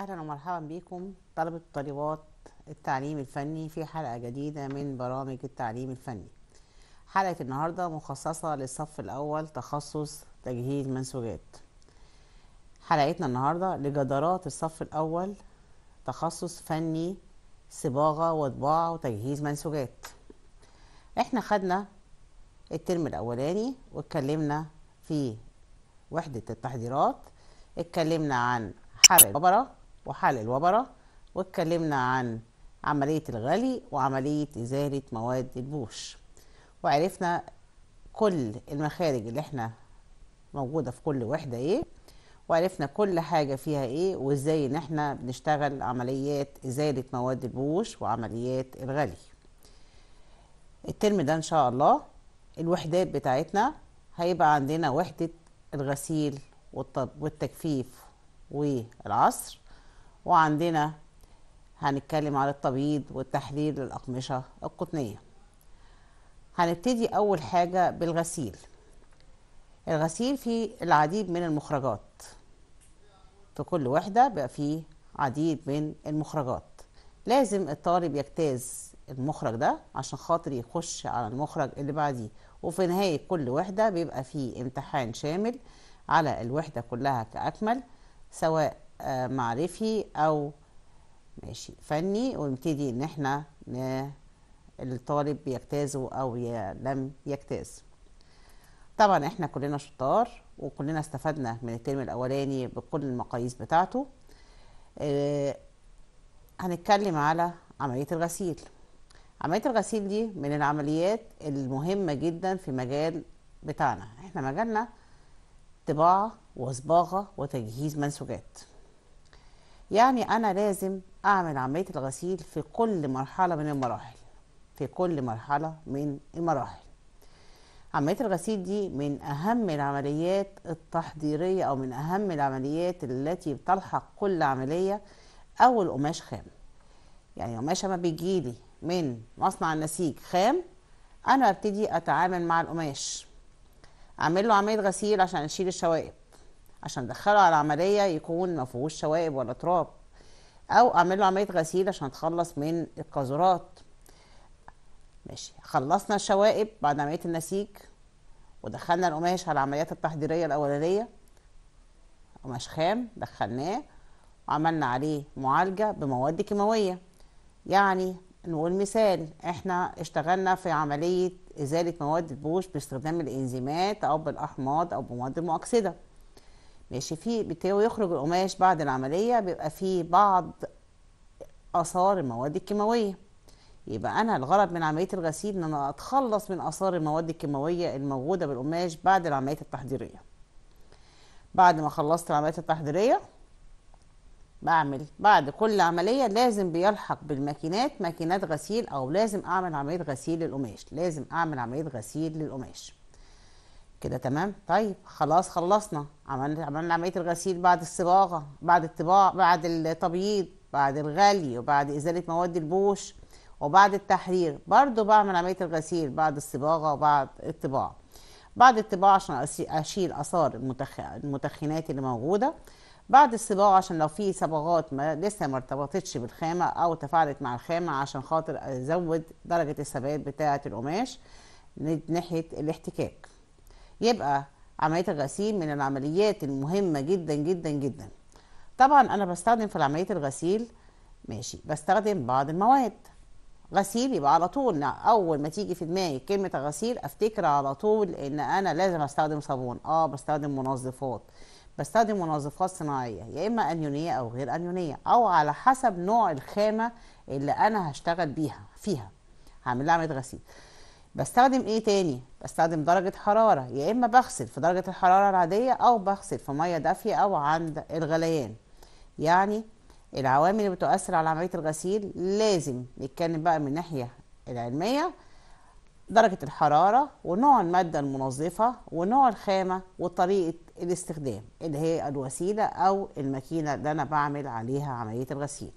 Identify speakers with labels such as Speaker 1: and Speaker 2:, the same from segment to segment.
Speaker 1: أهلا ومرحبا بكم طلبة وطالبات التعليم الفني في حلقة جديدة من برامج التعليم الفني. حلقة النهاردة مخصصة للصف الأول تخصص تجهيز منسوجات. حلقتنا النهاردة لجدارات الصف الأول تخصص فني صباغة وطباعة وتجهيز منسوجات. إحنا خدنا الترم الأولاني واتكلمنا في وحدة التحضيرات اتكلمنا عن حرق الوبرة وحرق الوبرة واتكلمنا عن عملية الغلي وعملية إزالة مواد البوش. وعرفنا كل المخارج اللي إحنا موجودة في كل وحدة إيه وعرفنا كل حاجة فيها إيه وازاي ان إحنا بنشتغل عمليات إزالة مواد البوش وعمليات الغلي. الترم ده إن شاء الله الوحدات بتاعتنا هيبقى عندنا وحدة الغسيل والتجفيف والعصر وعندنا هنتكلم على التبييض والتحرير للأقمشة القطنية. هنبتدي أول حاجة بالغسيل. الغسيل فيه العديد من المخرجات. في كل وحدة بقى فيه عديد من المخرجات. لازم الطالب يجتاز المخرج ده عشان خاطر يخش على المخرج اللي بعديه. وفي نهاية كل وحدة بيبقى فيه امتحان شامل على الوحدة كلها كأكمل سواء معرفي أو ماشي فني ونبتدي إن إحنا. الطالب بيجتازه ي... لم يجتاز. طبعا إحنا كلنا شطار وكلنا استفدنا من الترم الأولاني بكل المقاييس بتاعته. آه هنتكلم على عملية الغسيل. عملية الغسيل دي من العمليات المهمة جدا في مجال بتاعنا. إحنا مجالنا طباعة وصباغة وتجهيز منسوجات. يعني أنا لازم أعمل عملية الغسيل في كل مرحلة من المراحل في كل مرحلة من المراحل. عملية الغسيل دي من أهم العمليات التحضيرية أو من أهم العمليات التي بتلحق كل عملية أول قماش خام. يعني قماشة ما بيجيلي من مصنع النسيج خام أنا ببتدي أتعامل مع القماش. أعمل له عملية غسيل عشان أشيل الشوائب. عشان ادخله على العملية يكون ما فيهوش شوائب ولا تراب. أو اعمل له عملية غسيل عشان اتخلص من القاذورات. ماشي. خلصنا الشوائب بعد عمليه النسيج ودخلنا القماش على العمليات التحضيرية الأولانية. قماش خام دخلناه وعملنا عليه معالجة بمواد كيماوية. يعني نقول مثال إحنا اشتغلنا في عملية إزالة مواد البوش باستخدام الإنزيمات أو بالأحماض أو بمواد المؤكسدة. ماشي. في بالتالي يخرج القماش بعد العملية بيبقى فيه بعض آثار المواد الكيماوية. يبقى أنا الغرض من عملية الغسيل إن أنا أتخلص من آثار المواد الكيماوية الموجودة بالقماش بعد العمليات التحضيرية. بعد ما خلصت العمليات التحضيرية بعمل بعد كل عملية لازم بيلحق بالماكينات ماكينات غسيل أو لازم أعمل عملية غسيل للقماش. لازم أعمل عملية غسيل للقماش. كده تمام؟ طيب خلاص خلصنا. عملنا عملنا عملية الغسيل بعد الصباغة بعد الطباع بعد التبييض بعد الغلي وبعد إزالة مواد البوش وبعد التحرير. برضو بعمل عملية الغسيل بعد الصباغة وبعد الطباعه بعد الطباعه عشان أشيل آثار المتخ... المتخنات اللي موجودة. بعد الصباغة عشان لو في صبغات ما لسه ما ارتبطتش بالخامة أو تفاعلت مع الخامة عشان خاطر أزود درجة الثبات بتاعة القماش ناحية الاحتكاك. يبقى عملية الغسيل من العمليات المهمة جدا جدا جدا. طبعا أنا بستخدم في عمليه الغسيل ماشي بستخدم بعض المواد. غسيل يبقى على طول أول ما تيجي في دماغي كلمة غسيل أفتكر على طول إن أنا لازم أستخدم صابون. آه بستخدم منظفات. بستخدم منظفات صناعية يا إما أنيونية أو غير أنيونية أو على حسب نوع الخامة اللي أنا هشتغل بيها فيها. هعمل لها عملية غسيل. بستخدم إيه تاني؟ بستخدم درجة حرارة يا إما بغسل في درجة الحرارة العادية أو بغسل في مية دافية أو عند الغليان. يعني العوامل اللي بتؤثر على عملية الغسيل لازم نتكلم بقى من الناحية العلمية. درجة الحرارة ونوع المادة المنظفة ونوع الخامة وطريقة الاستخدام اللي هي الوسيلة أو الماكينة اللي أنا بعمل عليها عملية الغسيل.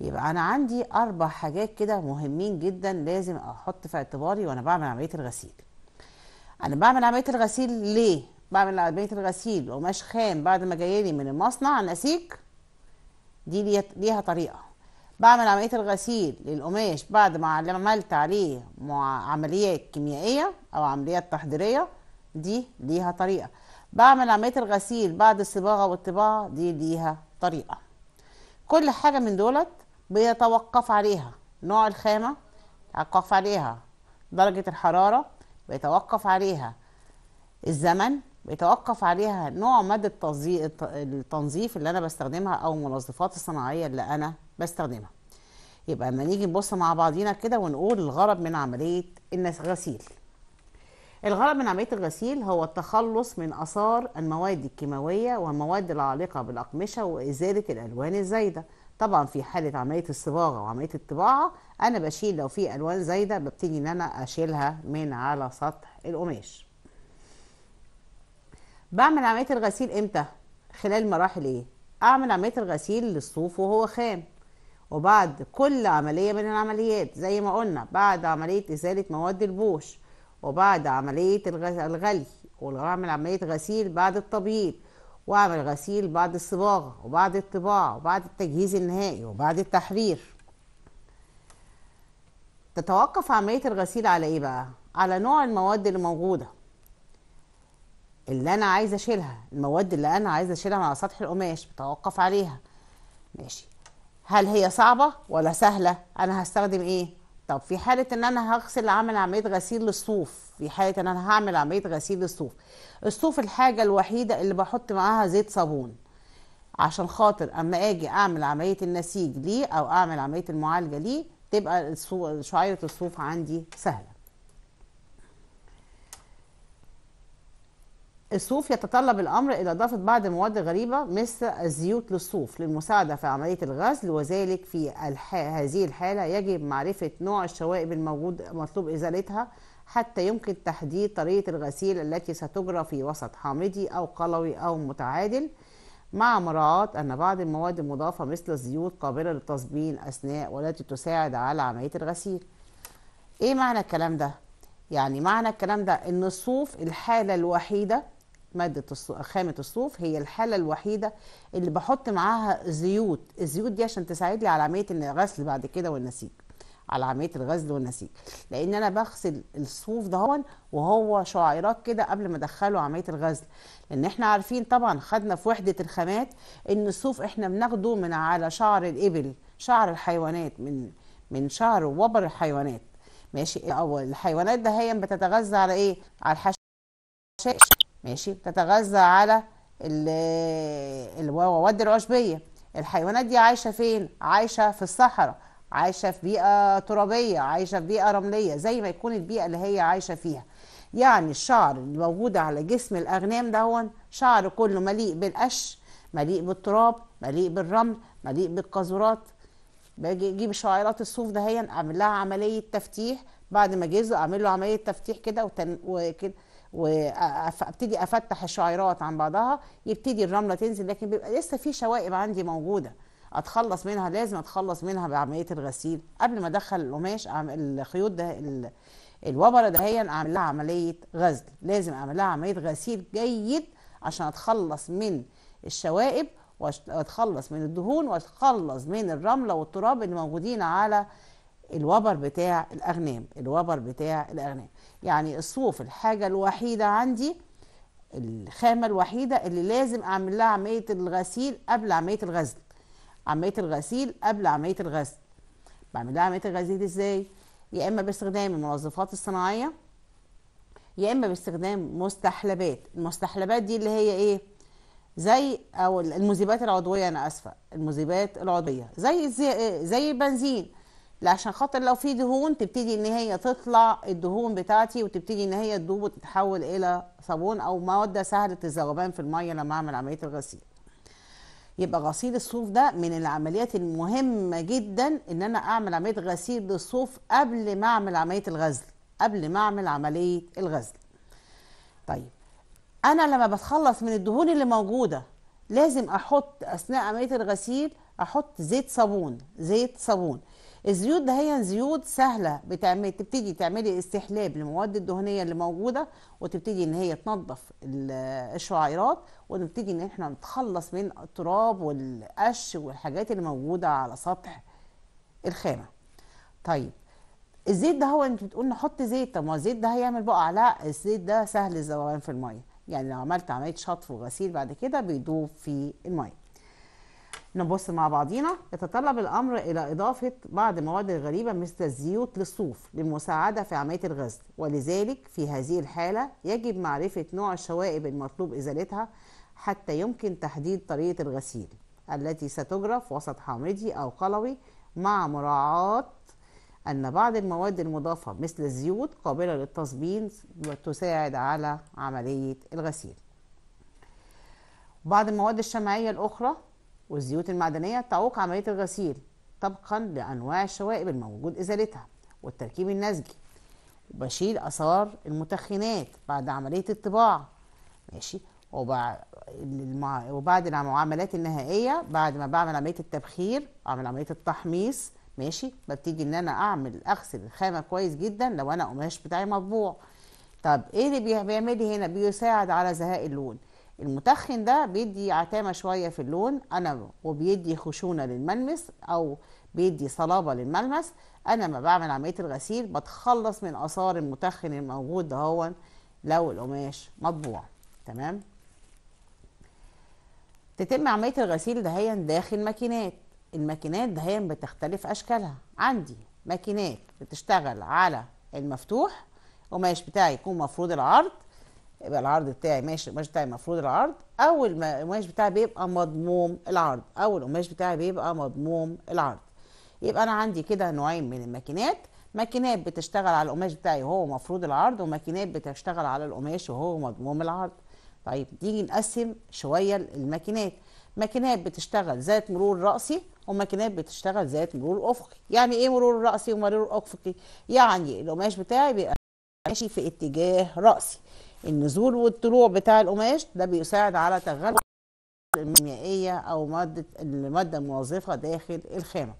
Speaker 1: يبقى أنا عندي أربع حاجات كده مهمين جدا لازم أحط في اعتباري وأنا بعمل عملية الغسيل. أنا بعمل عملية الغسيل ليه؟ بعمل عملية الغسيل قماش خام بعد ما جايلي من المصنع نسيج دي ليها- طريقة. بعمل عملية الغسيل للقماش بعد ما عملت عليه عمليات كيميائية أو عمليات تحضيرية دي ليها طريقة. بعمل عملية الغسيل بعد الصباغة والطباعة دي ليها طريقة. كل حاجة من دولت بيتوقف عليها. نوع الخامة يتوقف عليها. درجة الحرارة بيتوقف عليها. الزمن بيتوقف عليها. نوع مادة التنظي- الت- التنظيف اللي أنا بستخدمها أو المنظفات الصناعية اللي أنا بستخدمها. يبقى اما نيجي نبص مع بعضينا كده ونقول الغرض من عملية الغسيل. الغرض من عملية الغسيل هو التخلص من آثار المواد الكيماوية والمواد العالقة بالأقمشة وإزالة الألوان الزايدة. طبعا في حالة عملية الصباغة وعملية الطباعة أنا بشيل لو في ألوان زايدة ببتدي إن أنا أشيلها من على سطح القماش بعمل عملية الغسيل إمتى؟ خلال مراحل إيه؟ أعمل عملية الغسيل للصوف وهو خام وبعد كل عملية من العمليات زي ما قلنا بعد عملية إزالة مواد البوش وبعد عملية الغ- الغلي وأعمل عملية غسيل بعد التبييض واعمل غسيل بعد الصباغة وبعد الطباعة وبعد التجهيز النهائي وبعد التحرير. تتوقف عملية الغسيل على إيه بقى؟ على نوع المواد اللي موجودة. اللي أنا عايزة أشيلها المواد اللي أنا عايزة أشيلها من على سطح القماش بتوقف عليها. ماشي. هل هي صعبة ولا سهلة؟ أنا هستخدم إيه؟ طب في حالة إن أنا هغسل أعمل عملية غسيل للصوف في حالة إن أنا هعمل عملية غسيل للصوف. الصوف الحاجة الوحيدة اللي بحط معاها زيت صابون عشان خاطر أما آجي أعمل عملية النسيج ليه أو أعمل عملية المعالجة ليه تبقى شعيرة الصوف عندي سهلة. الصوف يتطلب الأمر إلى إضافة بعض المواد الغريبة مثل الزيوت للصوف للمساعدة في عملية الغسل وذلك في. هذه الحالة يجب معرفة نوع الشوائب الموجود مطلوب إزالتها حتى يمكن تحديد طريقة الغسيل التي ستجرى في وسط حامضي أو قلوي أو متعادل مع مراعاة أن بعض المواد المضافة مثل الزيوت قابلة للتصبين أثناء والتي تساعد على عملية الغسيل إيه معنى الكلام ده يعني معنى الكلام ده إن الصوف الحالة الوحيدة مادة خامة الصوف هي الحالة الوحيدة اللي بحط معاها زيوت. الزيوت دي عشان تساعد لي على عملية الغسل بعد كده والنسيج. على عملية الغسل والنسيج. لأن أنا بغسل الصوف دهون وهو شعيرات كده قبل ما أدخله عملية الغسل. لأن إحنا عارفين طبعا خدنا في وحدة الخامات إن الصوف إحنا بناخده من على شعر الإبل شعر الحيوانات من من شعر وبر الحيوانات. ماشي؟ أو الحيوانات ده هي بتتغذى على إيه؟ على الحشائش ماشي؟ بتتغذى على ال- المواد العشبيه الحيوانات دي عايشة فين؟ عايشة في الصحراء عايشة في بيئة ترابية عايشة في بيئة رملية زي ما يكون البيئة اللي هي عايشة فيها. يعني الشعر اللي موجود على جسم الأغنام دهون شعر كله مليء بالقش مليء بالتراب مليء بالرمل مليء بالقاذورات. باجي أجيب شعيرات الصوف دهيا اعمل لها عملية تفتيح. بعد ما اجهزه اعمل له عملية تفتيح كده. وكده. وابتدي أفتح الشعيرات عن بعضها يبتدي الرملة تنزل لكن بيبقى لسه في شوائب عندي موجودة. أتخلص منها لازم أتخلص منها بعملية الغسيل. قبل ما أدخل القماش الخيوط ده ال... الوبرة دهيا أعمل لها عملية غزل لازم أعمل لها عملية غسيل جيد عشان أتخلص من الشوائب وأتخلص من الدهون وأتخلص من الرملة والتراب اللي موجودين على الوبر بتاع الأغنام. الوبر بتاع الأغنام. يعني الصوف الحاجة الوحيدة عندي الخامة الوحيدة اللي لازم أعمل لها عملية الغسيل قبل عملية الغسل. عملية الغسيل قبل عملية الغسل. بعمل لها عملية الغسيل إزاي؟ يا إما باستخدام المنظفات الصناعية يا إما باستخدام مستحلبات. المستحلبات دي اللي هي إيه؟ زي أو المذيبات العضوية أنا آسفة. المذيبات العضوية. زي زي, زي البنزين. لا عشان خاطر لو في دهون تبتدي إن هي تطلع الدهون بتاعتي وتبتدي إن هي تدوب وتتحول إلى صابون أو مواد سهلة الذوبان في المية لما أعمل عملية الغسيل. يبقى غسيل الصوف ده من العمليات المهمة جدا إن أنا أعمل عملية غسيل للصوف قبل ما أعمل عملية الغزل قبل ما أعمل عملية الغزل. طيب أنا لما بتخلص من الدهون اللي موجودة لازم أحط أثناء عملية الغسيل أحط زيت صابون زيت صابون. الزيوت ده هي زيوت سهلة بتعمل تبتدي تعملي استحلاب للمواد الدهنية اللي موجودة وتبتدي إن هي تنظف ال- الشعيرات ونبتدي إن إحنا نتخلص من التراب والقش والحاجات اللي موجودة على سطح الخامة. طيب الزيت ده هو أنت بتقول نحط زيت طب ما الزيت ده هيعمل بقع لا الزيت ده سهل الذوبان في المية. يعني لو عملت عملية شطف وغسيل بعد كده بيدوب في المية. نبص مع بعضينا. يتطلب الأمر إلى إضافة بعض المواد الغريبة مثل الزيوت للصوف للمساعدة في عملية الغسل. ولذلك في هذه الحالة يجب معرفة نوع الشوائب المطلوب إزالتها حتى يمكن تحديد طريقة الغسيل التي ستجرى في وسط حامضي أو قلوي مع مراعاة أن بعض المواد المضافة مثل الزيوت قابلة للتصبين وتساعد على عملية الغسيل. بعض المواد الشمعية الأخرى والزيوت المعدنية تعوق عملية الغسيل طبقا لأنواع الشوائب الموجود إزالتها والتركيب النسجي وبشيل آثار المتخنات بعد عملية الطباعة. ماشي؟ وبعد المع... وبعد المعاملات النهائية بعد ما بعمل عملية التبخير أعمل عملية التحميص. ماشي؟ ببتدي إن أنا أعمل أغسل الخامة كويس جدا لو أنا قماش بتاعي مطبوع. طب إيه اللي بي- بيعمل هنا؟ بيساعد على زهاء اللون. المتخن ده بيدي عتامة شوية في اللون أنا وبيدي خشونة للملمس أو بيدي صلابة للملمس أنا لما بعمل عملية الغسيل بتخلص من آثار المتخن الموجود دهون لو القماش مطبوع. تمام؟ تتم عملية الغسيل دهيا داخل ماكينات. الماكينات دهيا بتختلف أشكالها. عندي ماكينات بتشتغل على المفتوح القماش بتاعي يكون مفروض العرض يبقى العرض بتاعي ماشي القماش بتاعي مفروض العرض. أو الم- القماش بتاعي بيبقى مضموم العرض. أو القماش بتاعي بيبقى مضموم العرض. يبقى أنا عندي كده نوعين من الماكينات. ماكينات بتشتغل على القماش بتاعي وهو مفروض العرض وماكينات بتشتغل على القماش وهو مضموم العرض. طيب نيجي نقسم شوية الماكينات. ماكينات بتشتغل ذات مرور رأسي وماكينات بتشتغل ذات مرور أفقي. يعني إيه مرور رأسي ومرور أفقي؟ يعني القماش بتاعي بيبقى ماشي في اتجاه رأسي. النزول والطلوع بتاع القماش ده بيساعد على تغلب الكيميائية أو مادة المادة المنظفة داخل الخامة.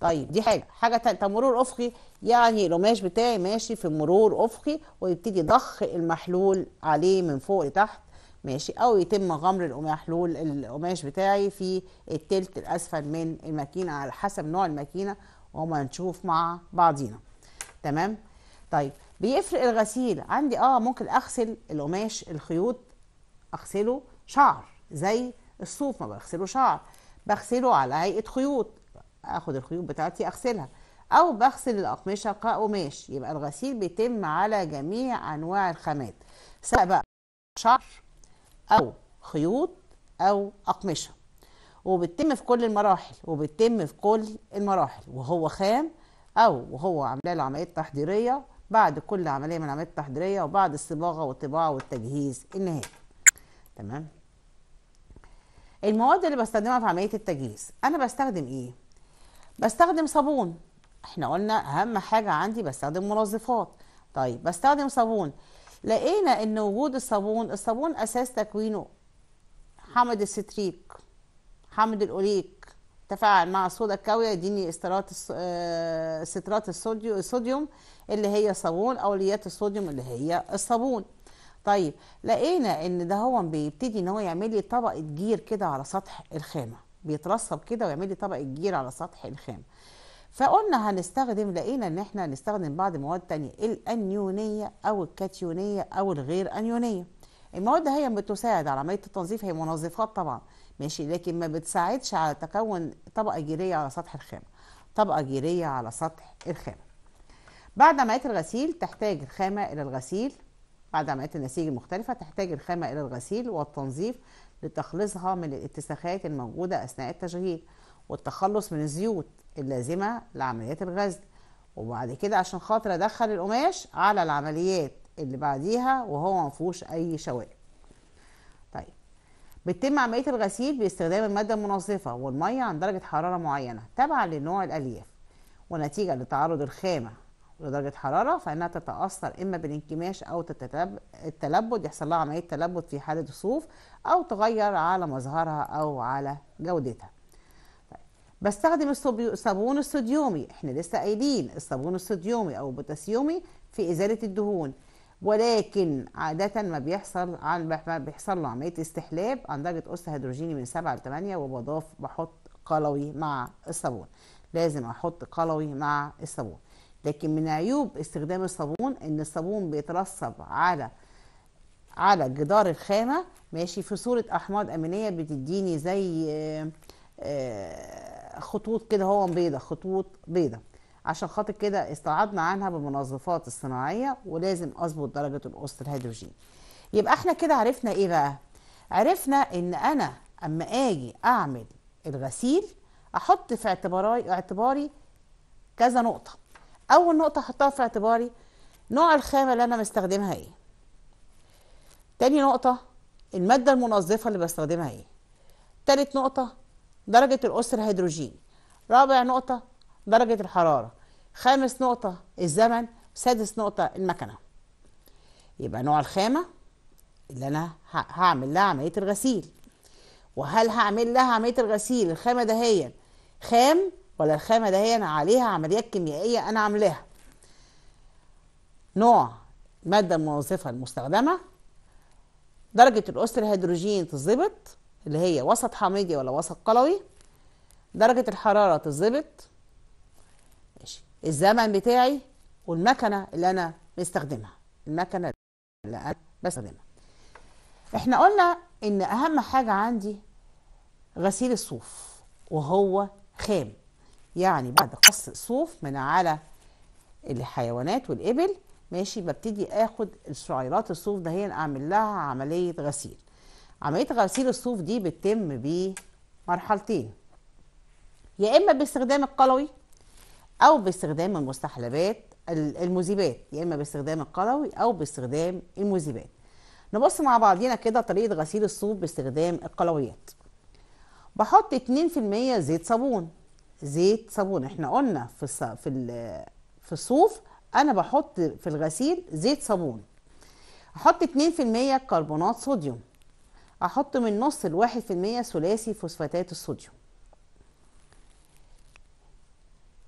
Speaker 1: طيب دي حاجة. حاجة تانية. مرور أفقي يعني القماش بتاعي ماشي في مرور أفقي ويبتدي ضخ المحلول عليه من فوق لتحت ماشي أو يتم غمر المحلول القماش بتاعي في التلت الأسفل من الماكينة على حسب نوع الماكينة وما نشوف مع بعضينا. تمام؟ طيب بيفرق الغسيل. عندي آه ممكن أغسل القماش الخيوط أغسله شعر زي الصوف ما بغسله شعر. بغسله على هيئة خيوط آخد الخيوط بتاعتي أغسلها. أو بغسل الأقمشة كقماش. يبقى الغسيل بيتم على جميع أنواع الخامات سواء بقى شعر أو خيوط أو أقمشة. وبتتم في كل المراحل وبتتم في كل المراحل وهو خام أو وهو عامله له عمليه تحضيريه بعد كل عملية من العمليات التحضيرية وبعد الصباغة والطباعة والتجهيز النهائي. تمام؟ المواد اللي بستخدمها في عملية التجهيز أنا بستخدم إيه؟ بستخدم صابون. إحنا قلنا أهم حاجة عندي بستخدم منظفات. طيب بستخدم صابون. لقينا إن وجود الصابون الصابون أساس تكوينه حمض الستريك حمض الأوليك تفاعل مع الصودا الكاويه يديني استرات آه، سترات الصوديوم الصوديوم اللي هي صابون اوليات الصوديوم اللي هي الصابون. طيب لقينا إن ده هو بيبتدي إن هو يعمل لي طبقة جير كده على سطح الخامة. بيترسب كده ويعمل لي طبقة جير على سطح الخامة. فقلنا هنستخدم لقينا إن إحنا هنستخدم بعض المواد تانية الأنيونية أو الكاتيونية أو الغير أنيونية. المواد هي بتساعد على عملية التنظيف هي منظفات طبعا. ماشي. لكن ما بتساعدش على تكون طبقة جيرية على سطح الخامة. طبقة جيرية على سطح الخامة. بعد عمليه الغسيل تحتاج الخامة إلى الغسيل. بعد عمليات النسيج المختلفه تحتاج الخامة إلى الغسيل والتنظيف لتخليصها من الاتساخات الموجودة أثناء التشغيل والتخلص من الزيوت اللازمة لعمليات الغزل وبعد كده عشان خاطر أدخل القماش على العمليات اللي بعديها وهو ما فيهوش أي شوائب بتتم عملية الغسيل باستخدام المادة المنظفة والمية عند درجة حرارة معينة تبعا لنوع الألياف ونتيجة لتعرض الخامة لدرجه حرارة فإنها تتأثر إما بالانكماش تتلب- التلبد يحصل لها عملية تلبد في حالة الصوف أو تغير على مظهرها أو على جودتها طيب. بستخدم الصابون الصوديومي إحنا لسه قايلين الصابون الصوديومي أو البوتاسيومي في إزالة الدهون ولكن عادة ما بيحصل ما بيحصل له عملية استحلاب. عن درجة أس هيدروجيني من 7 ل 8 وبضاف بحط قلوي مع الصابون. لازم أحط قلوي مع الصابون. لكن من عيوب استخدام الصابون إن الصابون بيترسب على على جدار الخامة. ماشي. في صورة أحماض أمينية بتديني زي آه، خطوط كده. هو بيضة خطوط بيضة. عشان خاطر كده استعدنا عنها بالمنظفات الصناعية ولازم أظبط درجة القسط الهيدروجين. يبقى إحنا كده عرفنا إيه بقى؟ عرفنا إن أنا أما آجي أعمل الغسيل أحط في اعتباري اعتباري كذا نقطة. أول نقطة أحطها في اعتباري نوع الخامة اللي أنا مستخدمها إيه؟ تاني نقطة المادة المنظفة اللي بستخدمها إيه؟ تالت نقطة درجة الأس الهيدروجيني رابع نقطة درجة الحرارة. خامس نقطة الزمن سادس نقطة المكنة. يبقى نوع الخامة اللي أنا هعمل لها عملية الغسيل. وهل هعمل لها عملية الغسيل؟ الخامة دهيا خام ولا الخامة دهيا عليها عمليات كيميائية أنا عاملاها؟ نوع المادة المنظفة المستخدمة درجة الأس الهيدروجين تظبط اللي هي وسط حامضي ولا وسط قلوي درجة الحرارة تظبط الزمن بتاعي والمكنة اللي أنا مستخدمها. المكنة اللي أنا بستخدمها. إحنا قلنا إن أهم حاجة عندي غسيل الصوف وهو خام. يعني بعد قص الصوف من على الحيوانات والإبل ماشي ببتدي آخد الشعيرات الصوف ده هي أعمل لها عملية غسيل. عملية غسيل الصوف دي بتتم بمرحلتين. يا إما باستخدام القلوي أو باستخدام المستحلبات ال- المذيبات يا إما باستخدام القلوي أو باستخدام المذيبات نبص مع بعضينا كده طريقة غسيل الصوف باستخدام القلويات. بحط 2% زيت صابون. زيت صابون إحنا قلنا في الص... في ال... في الصوف أنا بحط في الغسيل زيت صابون. أحط 2% كربونات صوديوم. أحط من نص في المية ثلاثي فوسفاتات الصوديوم.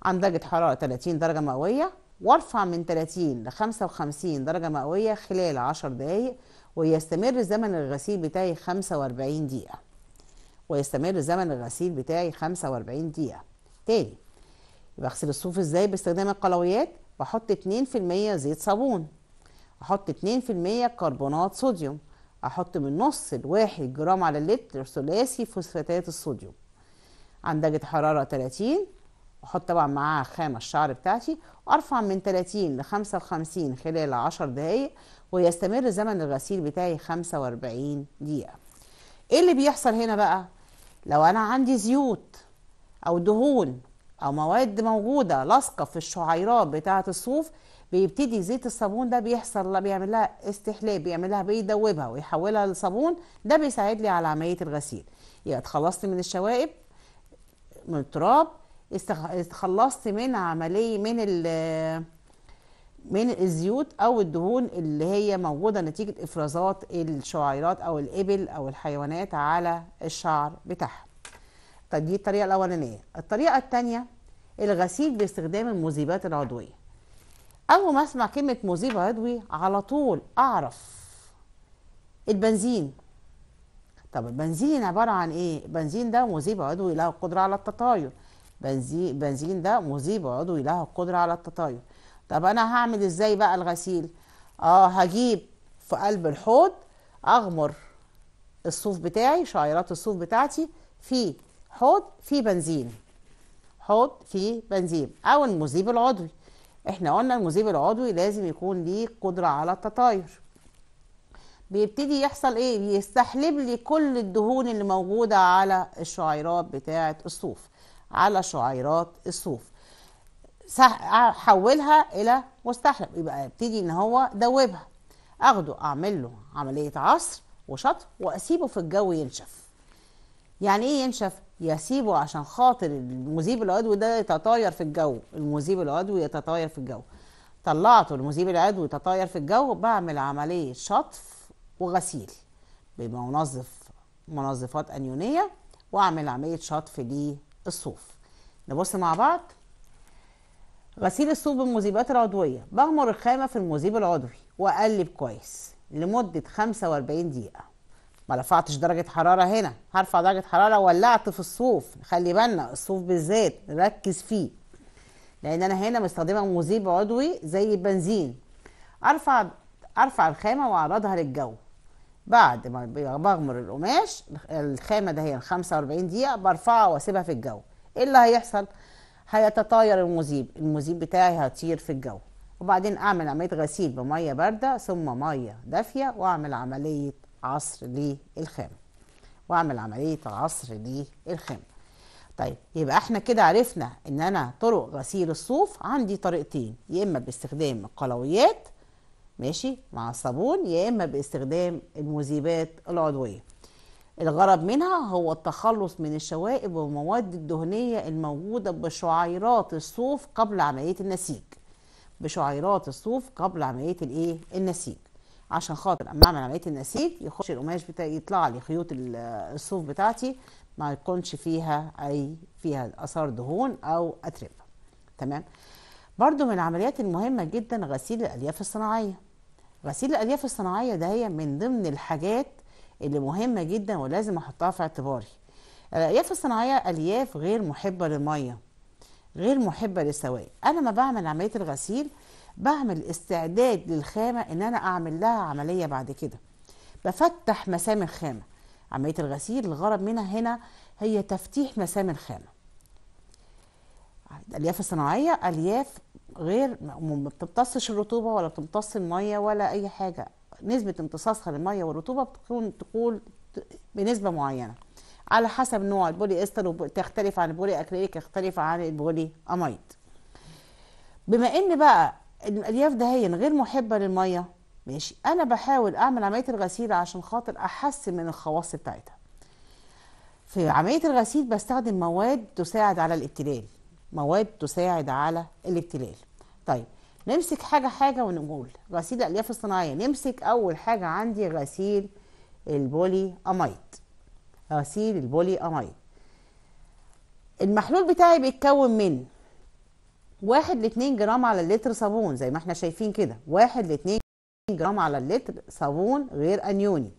Speaker 1: عن درجة حرارة 30 درجة مئوية وارفع من 30 ل 55 درجة مئوية خلال 10 دقايق ويستمر زمن الغسيل بتاعي 45 دقيقة. ويستمر زمن الغسيل بتاعي 45 دقيقة. تاني بغسل الصوف إزاي؟ باستخدام القلويات. بحط 2% زيت صابون. أحط 2% كربونات صوديوم. أحط من نص لواحد جرام على اللتر ثلاثي فوسفاتات الصوديوم. عن درجة حرارة 30 واحط طبعا معاها خامة الشعر بتاعتي وأرفع من 30 ل 55 خلال 10 دقايق ويستمر زمن الغسيل بتاعي 45 دقيقة. إيه اللي بيحصل هنا بقى؟ لو أنا عندي زيوت أو دهون أو مواد موجودة لاصقة في الشعيرات بتاعة الصوف بيبتدي زيت الصابون ده بيحصل بيعمل لها استحلاب بيعمل لها بيدوبها ويحولها لصابون ده بيساعد لي على عملية الغسيل. يبقى اتخلصت من الشوائب من التراب اتخلصت من عملية من ال من الزيوت أو الدهون اللي هي موجودة نتيجة إفرازات الشعيرات أو الإبل أو الحيوانات على الشعر بتاعها. طيب دي الطريقة الأولانية. الطريقة الثانية الغسيل باستخدام المذيبات العضوية. أول ما أسمع كلمة مذيب عضوي على طول أعرف البنزين. طب البنزين عبارة عن إيه؟ البنزين ده مذيب عضوي له القدره على التطاير. بنزين البنزين ده مذيب عضوي له القدرة على التطاير طب أنا هعمل إزاي بقى الغسيل؟ آه هجيب في قلب الحوض أغمر الصوف بتاعي شعيرات الصوف بتاعتي في حوض فيه بنزين. حوض فيه بنزين. أو المذيب العضوي. إحنا قلنا المذيب العضوي لازم يكون ليه قدرة على التطاير بيبتدي يحصل إيه؟ بيستحلب لي كل الدهون اللي موجودة على الشعيرات بتاعة الصوف. على شعيرات الصوف. حولها إلى مستحلب يبقى يبتدي إن هو دوبها. أخده أعمل له عملية عصر وشطف وأسيبه في الجو ينشف. يعني إيه ينشف؟ يسيبه عشان خاطر المذيب العضوي ده يتطاير في الجو. المذيب العضوي يتطاير في الجو. طلعته المذيب العضوي يتطاير في الجو بعمل عملية شطف وغسيل بمنظف منظفات أنيونية وأعمل عملية شطف للصوف نبص مع بعض. غسيل الصوف بالمذيبات العضوية. بغمر الخامة في المذيب العضوي. وأقلب كويس لمدة 45 دقيقة. ما رفعتش درجة حرارة هنا. هرفع درجة حرارة. ولعت في الصوف. خلي بالنا الصوف بالذات ركز فيه. لأن أنا هنا مستخدمة مذيب عضوي زي البنزين. أرفع أرفع الخامة وأعرضها للجو. بعد ما بغمر القماش الخامة ده هي 45 دقيقة برفعها وأسيبها في الجو. إيه اللي هيحصل؟ هيتطاير المذيب المذيب بتاعي هيطير في الجو. وبعدين أعمل عملية غسيل بمية باردة ثم مية دافية وأعمل عملية عصر للخام. وأعمل عملية عصر للخام. طيب يبقى إحنا كده عرفنا إن أنا طرق غسيل الصوف عندي طريقتين. يا إما باستخدام القلويات ماشي؟ مع الصابون يا إما باستخدام المذيبات العضوية. الغرض منها هو التخلص من الشوائب والمواد الدهنية الموجودة بشعيرات الصوف قبل عملية النسيج. بشعيرات الصوف قبل عملية الإيه؟ النسيج. عشان خاطر اما أعمل عملية النسيج يخش القماش بتاعي يطلع لي خيوط الصوف بتاعتي ما يكونش فيها أي فيها آثار دهون أو أتربة. تمام؟ برضو من العمليات المهمة جدا غسيل الألياف الصناعية. غسيل الالياف الصناعية ده هي من ضمن الحاجات اللي مهمة جدا ولازم أحطها في اعتباري. الالياف الصناعية ألياف غير محبة للمية غير محبة للسوائل. أنا ما بعمل عملية الغسيل بعمل استعداد للخامة إن أنا أعمل لها عملية بعد كده. بفتح مسام الخامة. عملية الغسيل الغرض منها هنا هي تفتيح مسام الخامة. الألياف الصناعية ألياف غير ما بتمتصش الرطوبة ولا بتمتص المية ولا أي حاجة. نسبة امتصاصها للمية والرطوبة بتكون تقول بنسبة معينة. على حسب نوع البولي إستر تختلف عن البولي أكريليك يختلف عن البولي اميد بما إن بقى الألياف ده هي غير محبة للمية ماشي. أنا بحاول أعمل عملية الغسيل عشان خاطر أحسن من الخواص بتاعتها. في عملية الغسيل بستخدم مواد تساعد على الابتلال. مواد تساعد على الابتلال. طيب نمسك حاجة حاجة ونقول غسيل الألياف الصناعية. نمسك أول حاجة عندي غسيل البولي أميد غسيل البولي أميد المحلول بتاعي بيتكون من واحد لاتنين جرام على اللتر صابون زي ما إحنا شايفين كده. واحد لاتنين جرام على اللتر صابون غير أنيوني.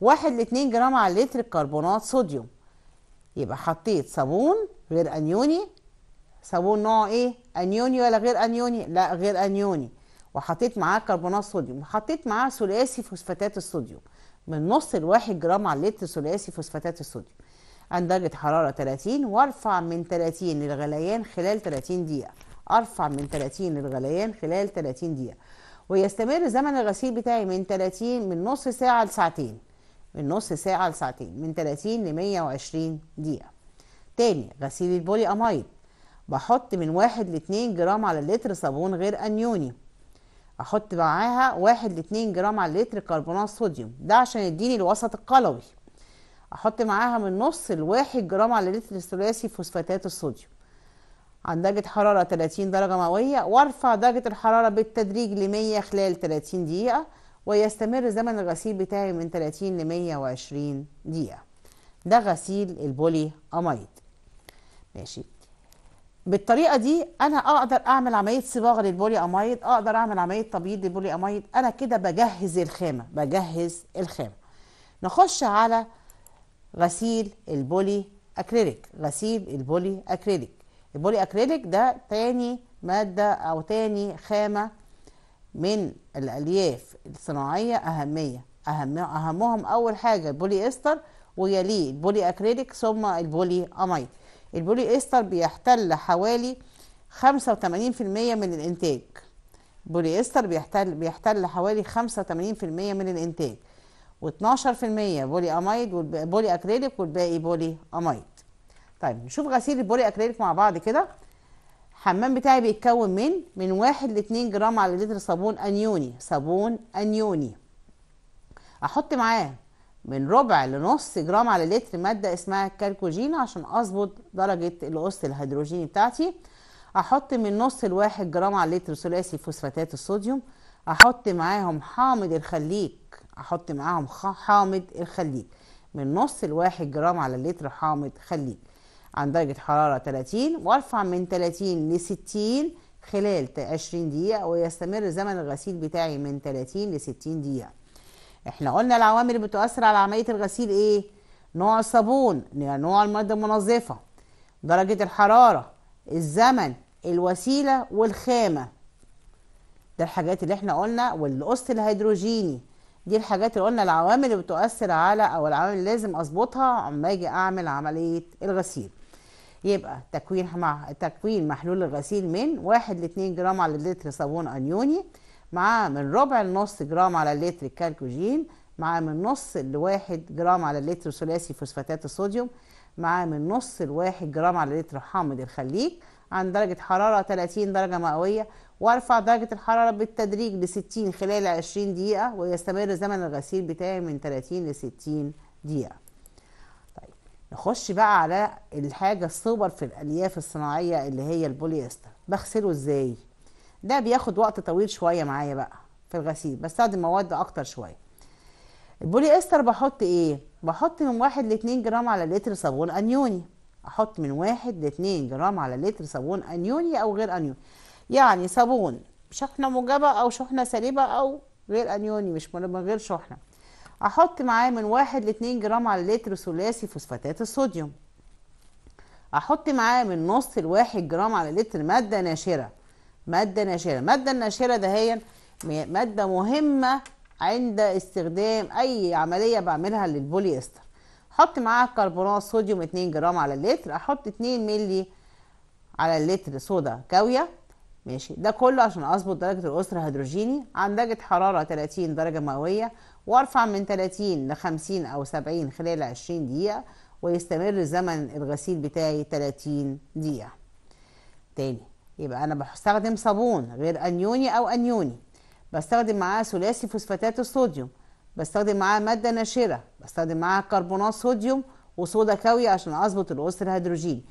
Speaker 1: واحد لاتنين جرام على اللتر كربونات صوديوم. يبقى حطيت صابون غير أنيوني صابون نوع إيه؟ أنيوني ولا غير أنيوني؟ لا غير أنيوني. وحطيت معاه كربونات صوديوم. وحطيت معاه ثلاثي فوسفاتات الصوديوم. من نص الواحد جرام على اللتر ثلاثي فوسفاتات الصوديوم. عند درجة حرارة 30 وأرفع من 30 للغليان خلال 30 دقيقة. أرفع من 30 للغليان خلال 30 دقيقة. ويستمر زمن الغسيل بتاعي من 30 من نص ساعة لساعتين. من نص ساعة لساعتين. من 30 ل 120 دقيقة. تاني غسيل البولي امايد بحط من واحد لاتنين جرام على اللتر صابون غير أنيوني. أحط معاها واحد لاتنين جرام على اللتر كربونات صوديوم. ده عشان يديني الوسط القلوي. أحط معاها من نص لواحد جرام على اللتر الثلاثي فوسفاتات الصوديوم. عند درجة حرارة 30 درجة مئوية وأرفع درجة الحرارة بالتدريج ل 100 خلال 30 دقيقة ويستمر زمن الغسيل بتاعي من 30 ل 120 دقيقة. ده غسيل البولي اميد ماشي. بالطريقة دي أنا أقدر أعمل عملية صباغه للبولي امايد أقدر أعمل عملية تبييض للبولي امايد أنا كده بجهز الخامة بجهز الخامة. نخش على غسيل البولي أكريليك. غسيل البولي أكريليك. البولي أكريليك ده تاني مادة أو تاني خامة من الألياف الصناعية أهمية. أهم أهمهم أول حاجة البولي استر ويليه. البولي أكريليك ثم البولي امايد البولي إستر بيحتل حوالي 85% من الإنتاج. بولي إستر بيحتل بيحتل حوالي 85% من الإنتاج. و12% بولي أمايد والبولي أكريليك والباقي بولي أمايد. طيب نشوف غسيل البولي أكريليك مع بعض كده. الحمام بتاعي بيتكون من من واحد لاتنين جرام على لتر صابون أنيوني. صابون أنيوني. أحط معاه من ربع لنص جرام على لتر مادة اسمها الكالجون عشان أظبط درجة الأس الهيدروجيني بتاعتي. أحط من نص لواحد جرام على لتر ثلاثي فوسفاتات الصوديوم. أحط معاهم حامض الخليك. أحط معاهم حامض الخليك. من نص لواحد جرام على لتر حامض خليك. عند درجة حرارة 30 وأرفع من 30 ل 60 خلال 20 دقيقة ويستمر زمن الغسيل بتاعي من 30 ل 60 دقيقة. إحنا قلنا العوامل اللي بتؤثر على عملية الغسيل إيه؟ نوع الصابون نوع المادة المنظفة درجة الحرارة الزمن الوسيلة والخامة. ده الحاجات اللي إحنا قلنا والأس الهيدروجيني. دي الحاجات اللي قلنا العوامل اللي بتؤثر على أو العوامل اللي لازم أظبطها أما أجي أعمل عملية الغسيل. يبقى تكوين مع تكوين محلول الغسيل من 1 ل 2 جرام على اللتر صابون أنيوني معاه من ربع لنص جرام على اللتر كالكوجين معاه من نص لواحد جرام على اللتر ثلاثي فوسفاتات الصوديوم معاه من نص لواحد جرام على لتر حامض الخليك عند درجة حرارة 30 درجة مئوية وارفع درجة الحرارة بالتدريج ل 60 خلال 20 دقيقة ويستمر زمن الغسيل بتاعي من 30 ل 60 دقيقة. طيب نخش بقى على الحاجة السوبر في الألياف الصناعية اللي هي البوليستر بغسله إزاي؟ ده بياخد وقت طويل شوية معايا بقى في الغسيل بستخدم مواد أكتر شوية. البولي استر بحط إيه؟ بحط من واحد لاتنين جرام على لتر صابون أنيوني. أحط من واحد لاتنين جرام على لتر صابون أنيوني أو غير أنيوني. يعني صابون شحنة موجبة أو شحنة سالبة أو غير أنيوني مش من غير شحنة. أحط معاه من واحد لاتنين جرام على لتر ثلاثي فوسفاتات الصوديوم. أحط معاه من نص لواحد جرام على لتر مادة ناشرة. مادة ناشره الماده الناشره ده هي مادة مهمة عند استخدام أي عملية بعملها للبولي استر أحط معاها كربونات صوديوم 2 جرام على اللتر. أحط 2 ملي على اللتر صودا كاوية. ماشي. ده كله عشان أظبط درجة الأس الهيدروجيني. عند درجه حرارة 30 درجة مئوية وأرفع من 30 ل 50 أو 70 خلال 20 دقيقة ويستمر زمن الغسيل بتاعي 30 دقيقة. تاني. يبقى أنا بستخدم صابون غير أنيوني أو أنيوني. بستخدم معاه ثلاثي فوسفاتات الصوديوم. بستخدم معاه مادة ناشره بستخدم معاه كربونات صوديوم وصودا كاوية عشان أظبط الاسر الهيدروجيني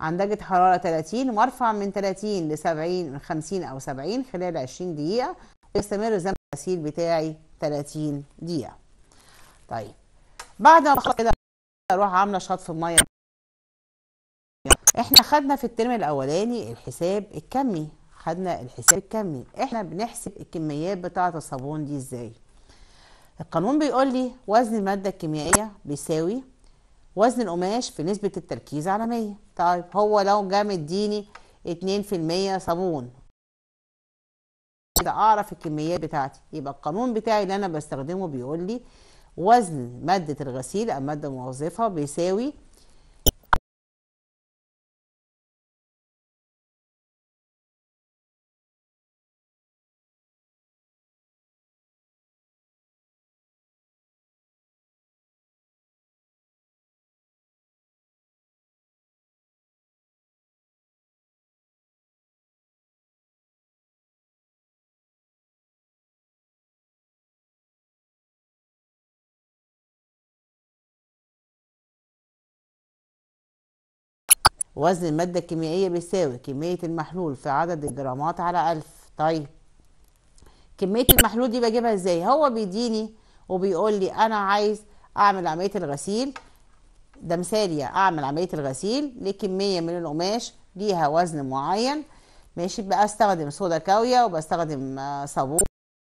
Speaker 1: عند درجه حرارة 30 وارفع من 30 ل 70 من 50 أو 70 خلال 20 دقيقة. ويستمر زمن الغسيل بتاعي 30 دقيقة. طيب بعد ما بخلص كده أروح عامله شطف الميه إحنا خدنا في الترم الاولاني الحساب الكمي خدنا الحساب الكمي. إحنا بنحسب الكميات بتاعة الصابون دي إزاي. القانون بيقول لي وزن المادة الكيميائية بيساوي وزن القماش في نسبة التركيز على 100 طيب هو لو جه مديني 2% صابون. كده أعرف الكميات بتاعتي. يبقى القانون بتاعي اللي أنا بستخدمه بيقول لي وزن مادة الغسيل أو مادة موظفه بيساوي وزن المادة الكيميائية بيساوي كمية المحلول في عدد الجرامات على ألف. طيب كمية المحلول دي بجيبها إزاي؟ هو بيديني وبيقول لي أنا عايز أعمل عملية الغسيل. ده مثالي أعمل عملية الغسيل لكمية من القماش ليها وزن معين. ماشي بقى استخدم صودا كاوية وبستخدم صابون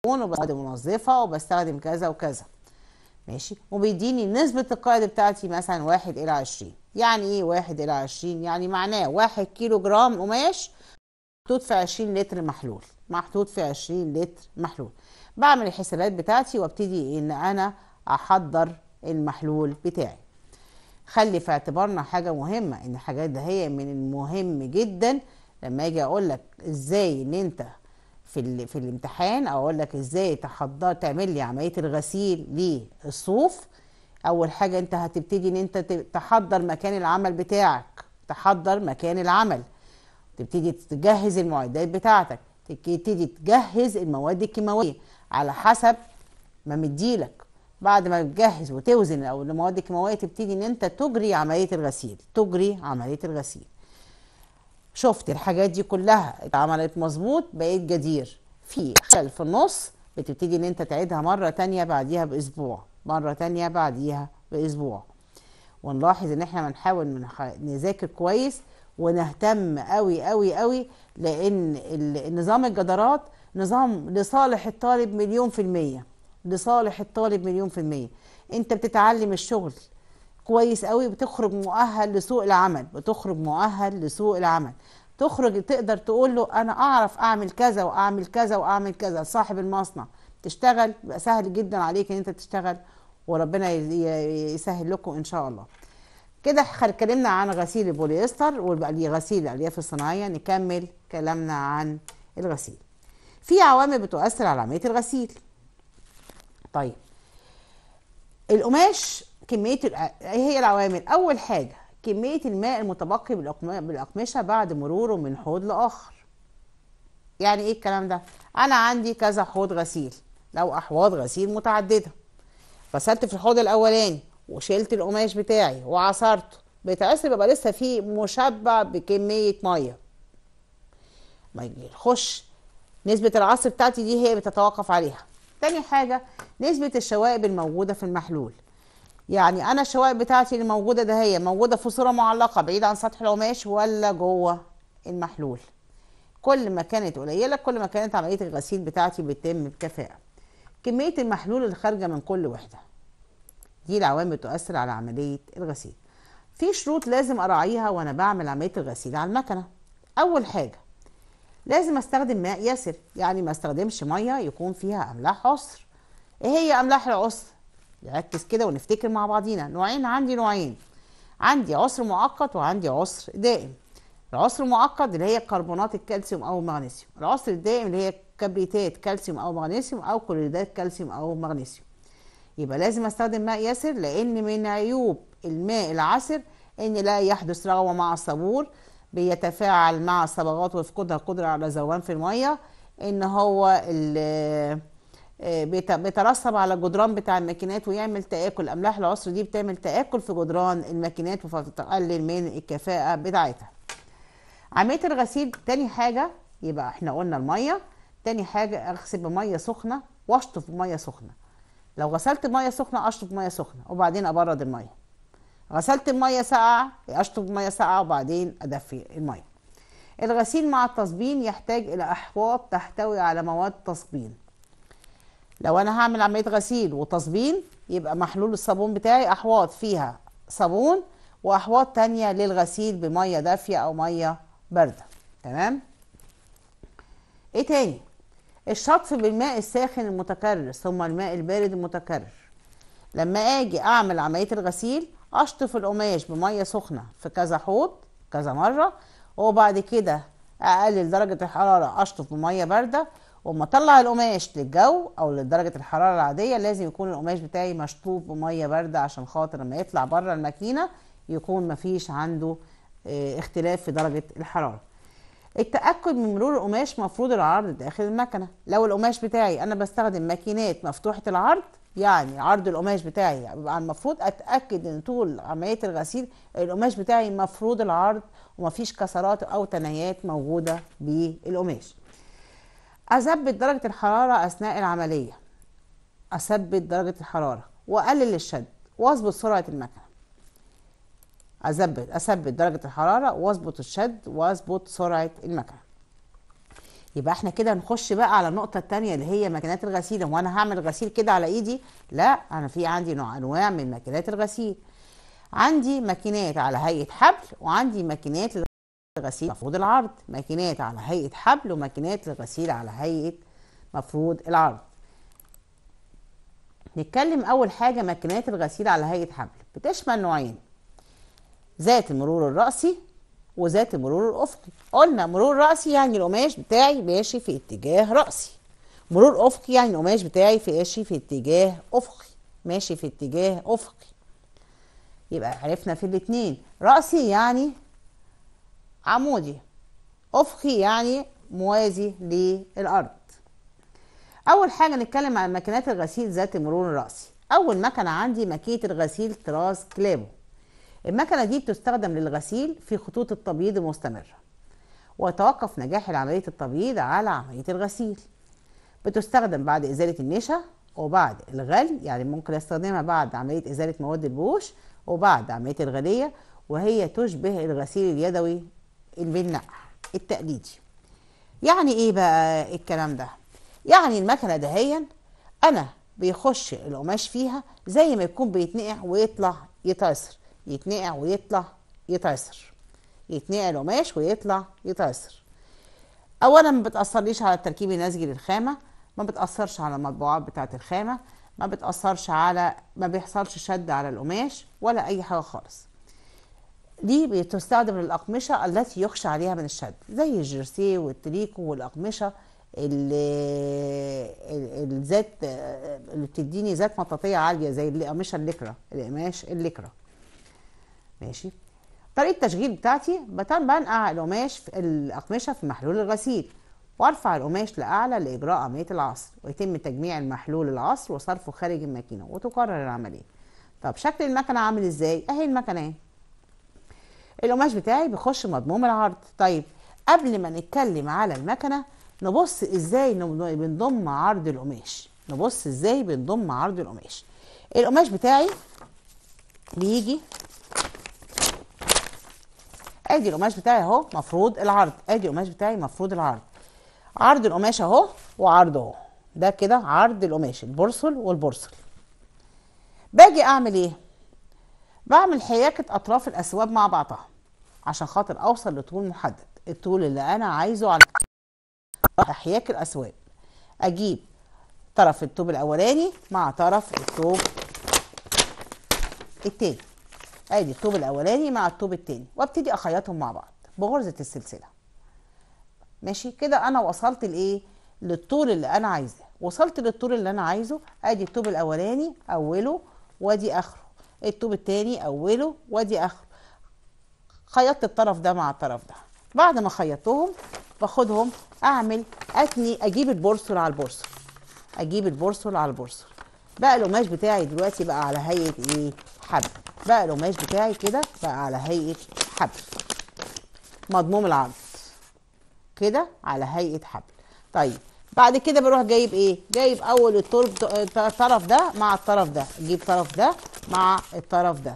Speaker 1: وبستخدم منظفة وبستخدم كذا وكذا. ماشي؟ وبيديني نسبة القاعدة بتاعتي مثلا واحد إلى عشرين. يعني إيه واحد إلى عشرين؟ يعني معناه واحد كيلو جرام قماش محطوط في عشرين لتر محلول. محطوط في عشرين لتر محلول. بعمل الحسابات بتاعتي وابتدي إن أنا أحضر المحلول بتاعي. خلي في اعتبارنا حاجة مهمة إن الحاجات ده هي من المهم جدا لما أجي أقول لك إزاي إن أنت في في الامتحان أقول لك إزاي تحضر تعمل لي عملية الغسيل للصوف. أول حاجة أنت هتبتدي إن أنت تحضر مكان العمل بتاعك. تحضر مكان العمل. تبتدي تجهز المعدات بتاعتك. تبتدي تجهز المواد الكيماوية على حسب ما مديلك. بعد ما تجهز وتوزن أو المواد الكيماوية تبتدي إن أنت تجري عملية الغسيل. تجري عملية الغسيل. شفت الحاجات دي كلها اتعملت مظبوط بقيت جدير. في خلل في النص بتبتدي إن أنت تعيدها مرة تانية بعديها بأسبوع مرة تانية بعديها بأسبوع. ونلاحظ إن إحنا بنحاول نذاكر كويس ونهتم قوي قوي قوي لأن نظام الجدارات نظام لصالح الطالب مليون في المية. لصالح الطالب مليون في المية. أنت بتتعلم الشغل كويس قوي بتخرج مؤهل لسوق العمل بتخرج مؤهل لسوق العمل. تخرج تقدر تقول له أنا أعرف أعمل كذا وأعمل كذا وأعمل كذا صاحب المصنع. تشتغل بقى سهل جدا عليك إن أنت تشتغل وربنا يسهل لكم إن شاء الله. كده اتكلمنا عن غسيل البوليستر وغسيل الألياف الصناعية. نكمل كلامنا عن الغسيل. في عوامل بتؤثر على عملية الغسيل. طيب. القماش كمية إيه هي العوامل. أول حاجة كمية الماء المتبقي بالأقمشة بعد مروره من حوض لآخر. يعني إيه الكلام ده؟ أنا عندي كذا حوض غسيل. لو أحواض غسيل متعددة. غسلت في الحوض الأولاني وشلت القماش بتاعي وعصرته بيتعصر بيبقى لسه فيه مشبع بكمية مية. ما يخش. نسبة العصر بتاعتي دي هي بتتوقف عليها. تاني حاجة نسبة الشوائب الموجودة في المحلول. يعني أنا الشوائب بتاعتي اللي موجودة ده هي موجودة في صورة معلقة بعيد عن سطح القماش ولا جوه المحلول. كل ما كانت قليلة كل ما كانت عملية الغسيل بتاعتي بتتم بكفاءة. كمية المحلول اللي خارجة من كل وحدة. دي العوامل بتؤثر على عملية الغسيل. في شروط لازم أراعيها وأنا بعمل عملية الغسيل على المكنة. أول حاجة لازم أستخدم ماء يسر يعني ما أستخدمش مية يكون فيها أملاح عسر إيه هي أملاح العسر نركز كده ونفتكر مع بعضينا. نوعين عندي نوعين. عندي عسر مؤقت وعندي عسر دائم. العسر المؤقت اللي هي كربونات الكالسيوم أو المغنيسيوم. العسر الدائم اللي هي كبريتات كالسيوم أو مغنيسيوم أو كلوريدات كالسيوم أو مغنيسيوم. يبقى لازم أستخدم ماء يسر لأن من عيوب الماء العسر إن لا يحدث رغوة مع الصابون بيتفاعل مع الصبغات ويفقدها القدرة على ذوبان في المية. إن هو ال- بيترسب على الجدران بتاع الماكينات ويعمل تآكل. أملاح العسر دي بتعمل تآكل في جدران الماكينات فتقلل من الكفاءة بتاعتها. عملية الغسيل تاني حاجة يبقى إحنا قلنا المية. تاني حاجة أغسل بمية سخنة وأشطف بمية سخنة. لو غسلت بمية سخنة أشطف بمية سخنة وبعدين أبرد المية. غسلت بميه ساقعة أشطف بمية ساقعة وبعدين أدفي المية. الغسيل مع التصبين يحتاج إلى احواض تحتوي على مواد تصبين لو أنا هعمل عملية غسيل وتصبين يبقى محلول الصابون بتاعي أحواض فيها صابون وأحواض تانية للغسيل بمية دافية أو مية باردة. تمام؟ إيه تاني؟ الشطف بالماء الساخن المتكرر ثم الماء البارد المتكرر. لما آجي أعمل عملية الغسيل أشطف القماش بمية سخنة في كذا حوض كذا مرة وبعد كده أقلل درجة الحرارة أشطف بمية باردة وما اطلع القماش للجو أو لدرجة الحرارة العادية لازم يكون القماش بتاعي مشطوف بمية باردة عشان خاطر لما يطلع بره الماكينة يكون مفيش عنده آه، اختلاف في درجة الحرارة. التأكد من مرور القماش مفروض العرض داخل المكنة. لو القماش بتاعي أنا بستخدم ماكينات مفتوحة العرض يعني عرض القماش بتاعي يبقى المفروض أتأكد إن طول عملية الغسيل القماش بتاعي مفروض العرض ومفيش كسرات أو تنايات موجودة بالقماش. أثبت درجة الحرارة أثناء العملية. أثبت درجة الحرارة وأقلل الشد وأظبط سرعة المكنة. أثبت أثبت درجة الحرارة واظبط الشد واظبط سرعة المكنة. يبقى إحنا كده نخش بقى على النقطة الثانية اللي هي ماكينات الغسيل. هو أنا هعمل غسيل كده على إيدي؟ لا أنا في عندي نوع أنواع من ماكينات الغسيل. عندي ماكينات على هيئة حبل وعندي ماكينات للغسيل مفروض العرض ماكينات على هيئة حبل وماكينات للغسيل على هيئة مفروض العرض. نتكلم أول حاجة ماكينات الغسيل على هيئة حبل. بتشمل نوعين ذات المرور الرأسي وذات المرور الأفقي. قلنا مرور رأسي يعني القماش بتاعي ماشي في اتجاه رأسي. مرور أفقي يعني القماش بتاعي ماشي في اتجاه أفقي. ماشي في اتجاه أفقي. يبقى عرفنا في الاتنين. رأسي يعني عمودي. أفقي يعني موازي للأرض. أول حاجة نتكلم عن ماكينات الغسيل ذات المرور الرأسي أول مكنة عندي ماكينة الغسيل طراز كلابو. المكنة دي بتستخدم للغسيل في خطوط التبييض المستمرة. ويتوقف نجاح عملية التبييض على عملية الغسيل. بتستخدم بعد إزالة النشا وبعد الغلي يعني ممكن أستخدمها بعد عملية إزالة مواد البوش وبعد عملية الغلية وهي تشبه الغسيل اليدوي بالنقع التقليدي. يعني إيه بقى الكلام ده؟ يعني المكنة دهيا أنا بيخش القماش فيها زي ما يكون بيتنقع ويطلع يتعصر يتنقع ويطلع يتعصر يتنقع القماش ويطلع يتعصر. اولا ما بتأثرليش على التركيب النسجي للخامة ما بتأثرش على المطبوعات بتاعة الخامة ما بتأثرش على ما بيحصلش شد على القماش ولا أي حاجة خالص. دي بتستخدم للأقمشة التي يخشى عليها من الشد زي الجرسيه والتريكو والأقمشة اللي الذات اللي بتديني ذات مطاطية عالية زي القماشة الليكرا القماش الليكرا ماشي؟ طريقة التشغيل بتاعتي بنقع القماش في الأقمشة في محلول الغسيل وأرفع القماش لأعلى لإجراء عملية العصر ويتم تجميع المحلول العصر وصرفه خارج الماكينة وتكرر العملية. طب شكل المكنة عامل إزاي؟ أهي المكنة القماش بتاعي بيخش مضموم العرض. طيب قبل ما نتكلم على المكنة نبص إزاي بنضم عرض القماش. نبص إزاي بنضم عرض القماش. القماش بتاعي بيجي أدي القماش بتاعي أهو مفروض العرض. أدي القماش بتاعي مفروض العرض. عرض القماش أهو وعرض أهو. ده كده عرض القماش البرسل والبرسل باجي أعمل إيه؟ بعمل حياكة أطراف الاسواب مع بعضها. عشان خاطر اوصل لطول محدد. الطول اللي أنا عايزه على احياك الاسواب أجيب طرف الطوب الاولاني مع طرف الطوب التاني. ادي الطوب الاولاني مع الطوب التاني وابتدي اخيطهم مع بعض بغرزة السلسلة. ماشي؟ كده أنا وصلت لإيه؟ للطول اللي أنا عايزاه وصلت للطول اللي أنا عايزه. ادي الطوب الاولاني اوله وادي اخره. الطوب التاني اوله وادي اخره. خيطت الطرف ده مع الطرف ده. بعد ما خيطتهم باخدهم أعمل أتني أجيب البورسل على البورسل أجيب البورسل على البورسل بقى القماش بتاعي دلوقتي بقى على هيئة إيه؟ حبل. بقى القماش بتاعي كده بقى على هيئة حبل. مضموم العرض. كده على هيئة حبل. طيب بعد كده بروح جايب إيه؟ جايب أول الطرف ده مع الطرف ده. أجيب طرف ده مع الطرف ده.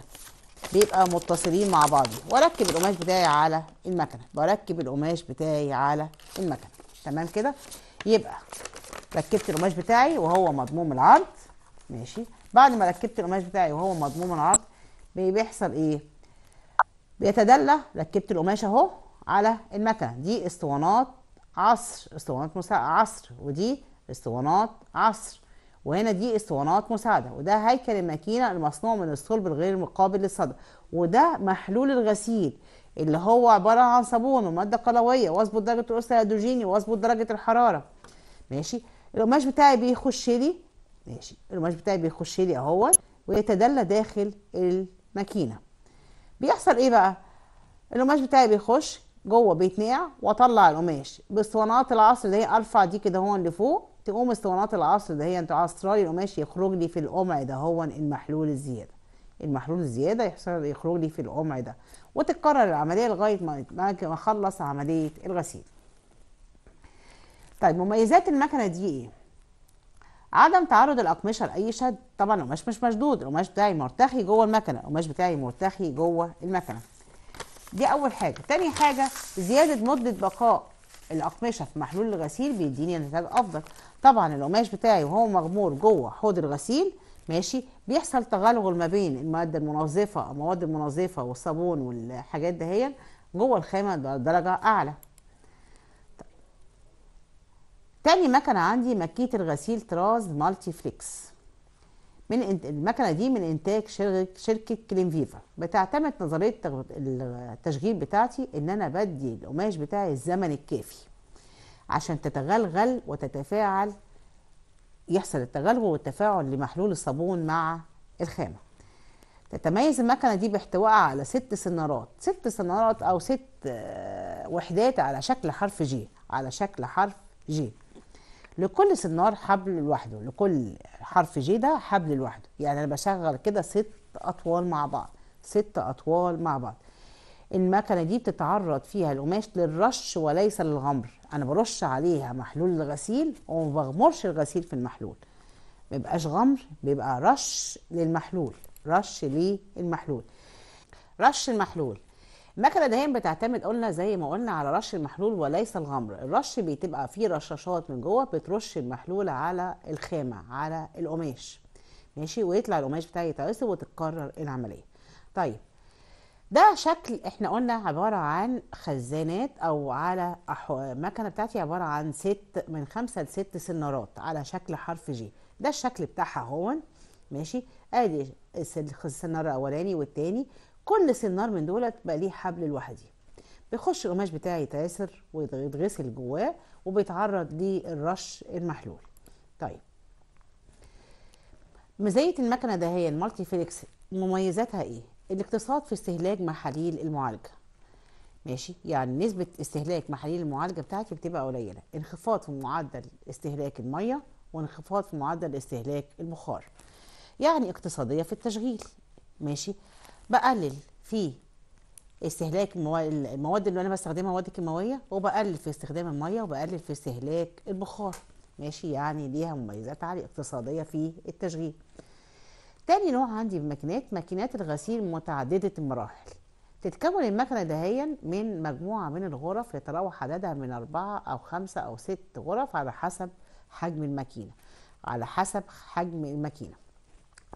Speaker 1: بيبقى متصلين مع بعض. واركب القماش بتاعي على المكنة. بركب القماش بتاعي على المكنة. تمام كده؟ يبقى ركبت القماش بتاعي وهو مضموم العرض. ماشي؟ بعد ما ركبت القماش بتاعي وهو مضموم العرض بيحصل إيه؟ بيتدلى. ركبت القماش أهو على المكنة. دي اسطوانات عصر. اسطوانات. عصر. ودي اسطوانات عصر. وهنا دي اسطوانات مساعدة وده هيكل الماكينة المصنوع من الصلب الغير مقابل للصدى وده محلول الغسيل اللي هو عبارة عن صابون ومادة قلوية واظبط درجة الأسرة الهيدروجيني واظبط درجة الحرارة. ماشي؟ القماش بتاعي بيخش لي ماشي؟ القماش بتاعي بيخش لي أهو ويتدلى داخل الماكينة. بيحصل إيه بقى؟ القماش بتاعي بيخش جوه بيتنقع وأطلع القماش. باسطوانات العصر اللي هي ارفع دي كده هون لفوق تقوم اسطوانات العصر ده هي انت عصرالي القماش يخرج لي في القمع ده هو المحلول الزيادة. المحلول الزيادة يحصل يخرج لي في القمع ده. وتتكرر العملية لغاية ما ما اخلص عملية الغسيل. طيب مميزات المكنة دي إيه؟ عدم تعرض الأقمشة لأي شد. طبعا القماش مش مشدود القماش بتاعي مرتخي جوه المكنة القماش بتاعي مرتخي جوه المكنة. دي أول حاجة. تاني حاجة زيادة مدة بقاء. الأقمشة في محلول الغسيل بيديني نتاج أفضل. طبعا القماش بتاعي وهو مغمور جوه حوض الغسيل ماشي بيحصل تغلغل ما بين المواد المنظفة المواد المنظفة والصابون والحاجات دهيا جوه الخامة درجه أعلى. طيب. تاني مكنة عندي مكنة الغسيل طراز مالتي فليكس. من المكنة دي من إنتاج شركة كلين فيفا. بتعتمد نظرية التشغيل بتاعتي إن أنا بدي القماش بتاعي الزمن الكافي عشان تتغلغل وتتفاعل يحصل التغلغل والتفاعل لمحلول الصابون مع الخامة. تتميز المكنة دي باحتوائها على ست سنارات. ست سنارات أو ست وحدات على شكل حرف J على شكل حرف J لكل سنار حبل لوحده لكل حرف J ده حبل لوحده. يعني أنا بشغل كده ست أطوال مع بعض ست أطوال مع بعض. المكنة دي بتتعرض فيها القماش للرش وليس للغمر. أنا برش عليها محلول الغسيل وما بغمرش الغسيل في المحلول. ما يبقاش غمر بيبقى رش للمحلول رش للمحلول. رش المحلول. المكنه دهين بتعتمد قلنا زي ما قلنا على رش المحلول وليس الغمر. الرش بتبقى فيه رشاشات من جوه بترش المحلول على الخامة على القماش. ماشي؟ ويطلع القماش بتاعي يتعصب وتتكرر العملية. طيب ده شكل إحنا قلنا عبارة عن خزانات أو على أحو... مكنة بتاعتي عبارة عن ست من خمسة لست سنارات على شكل حرف جي ده الشكل بتاعها هون. ماشي؟ آدي السنار الأولاني والتاني. كل سنار من دولت بقى ليه حبل لوحده بيخش القماش بتاعي يتعصر ويتغسل جواه وبيتعرض للرش المحلول. طيب. ميزانية المكنة ده هي المالتي فيليكس مميزاتها إيه؟ الاقتصاد في استهلاك محاليل المعالجة. ماشي؟ يعني نسبة استهلاك محاليل المعالجة بتاعتي بتبقى قليلة. انخفاض في معدل استهلاك المية وانخفاض في معدل استهلاك البخار. يعني اقتصادية في التشغيل. ماشي؟ بقلل في استهلاك المواد اللي أنا بستخدمها مواد كيماويه وبقلل في استخدام المية وبقلل في استهلاك البخار. ماشي؟ يعني ليها مميزات عالية اقتصادية في التشغيل. تاني نوع عندي الماكينات ماكينات الغسيل متعددة المراحل. تتكون المكنة دهيا من مجموعة من الغرف يتراوح عددها من أربعة أو خمسة أو ست غرف على حسب حجم الماكينة. على حسب حجم الماكينة.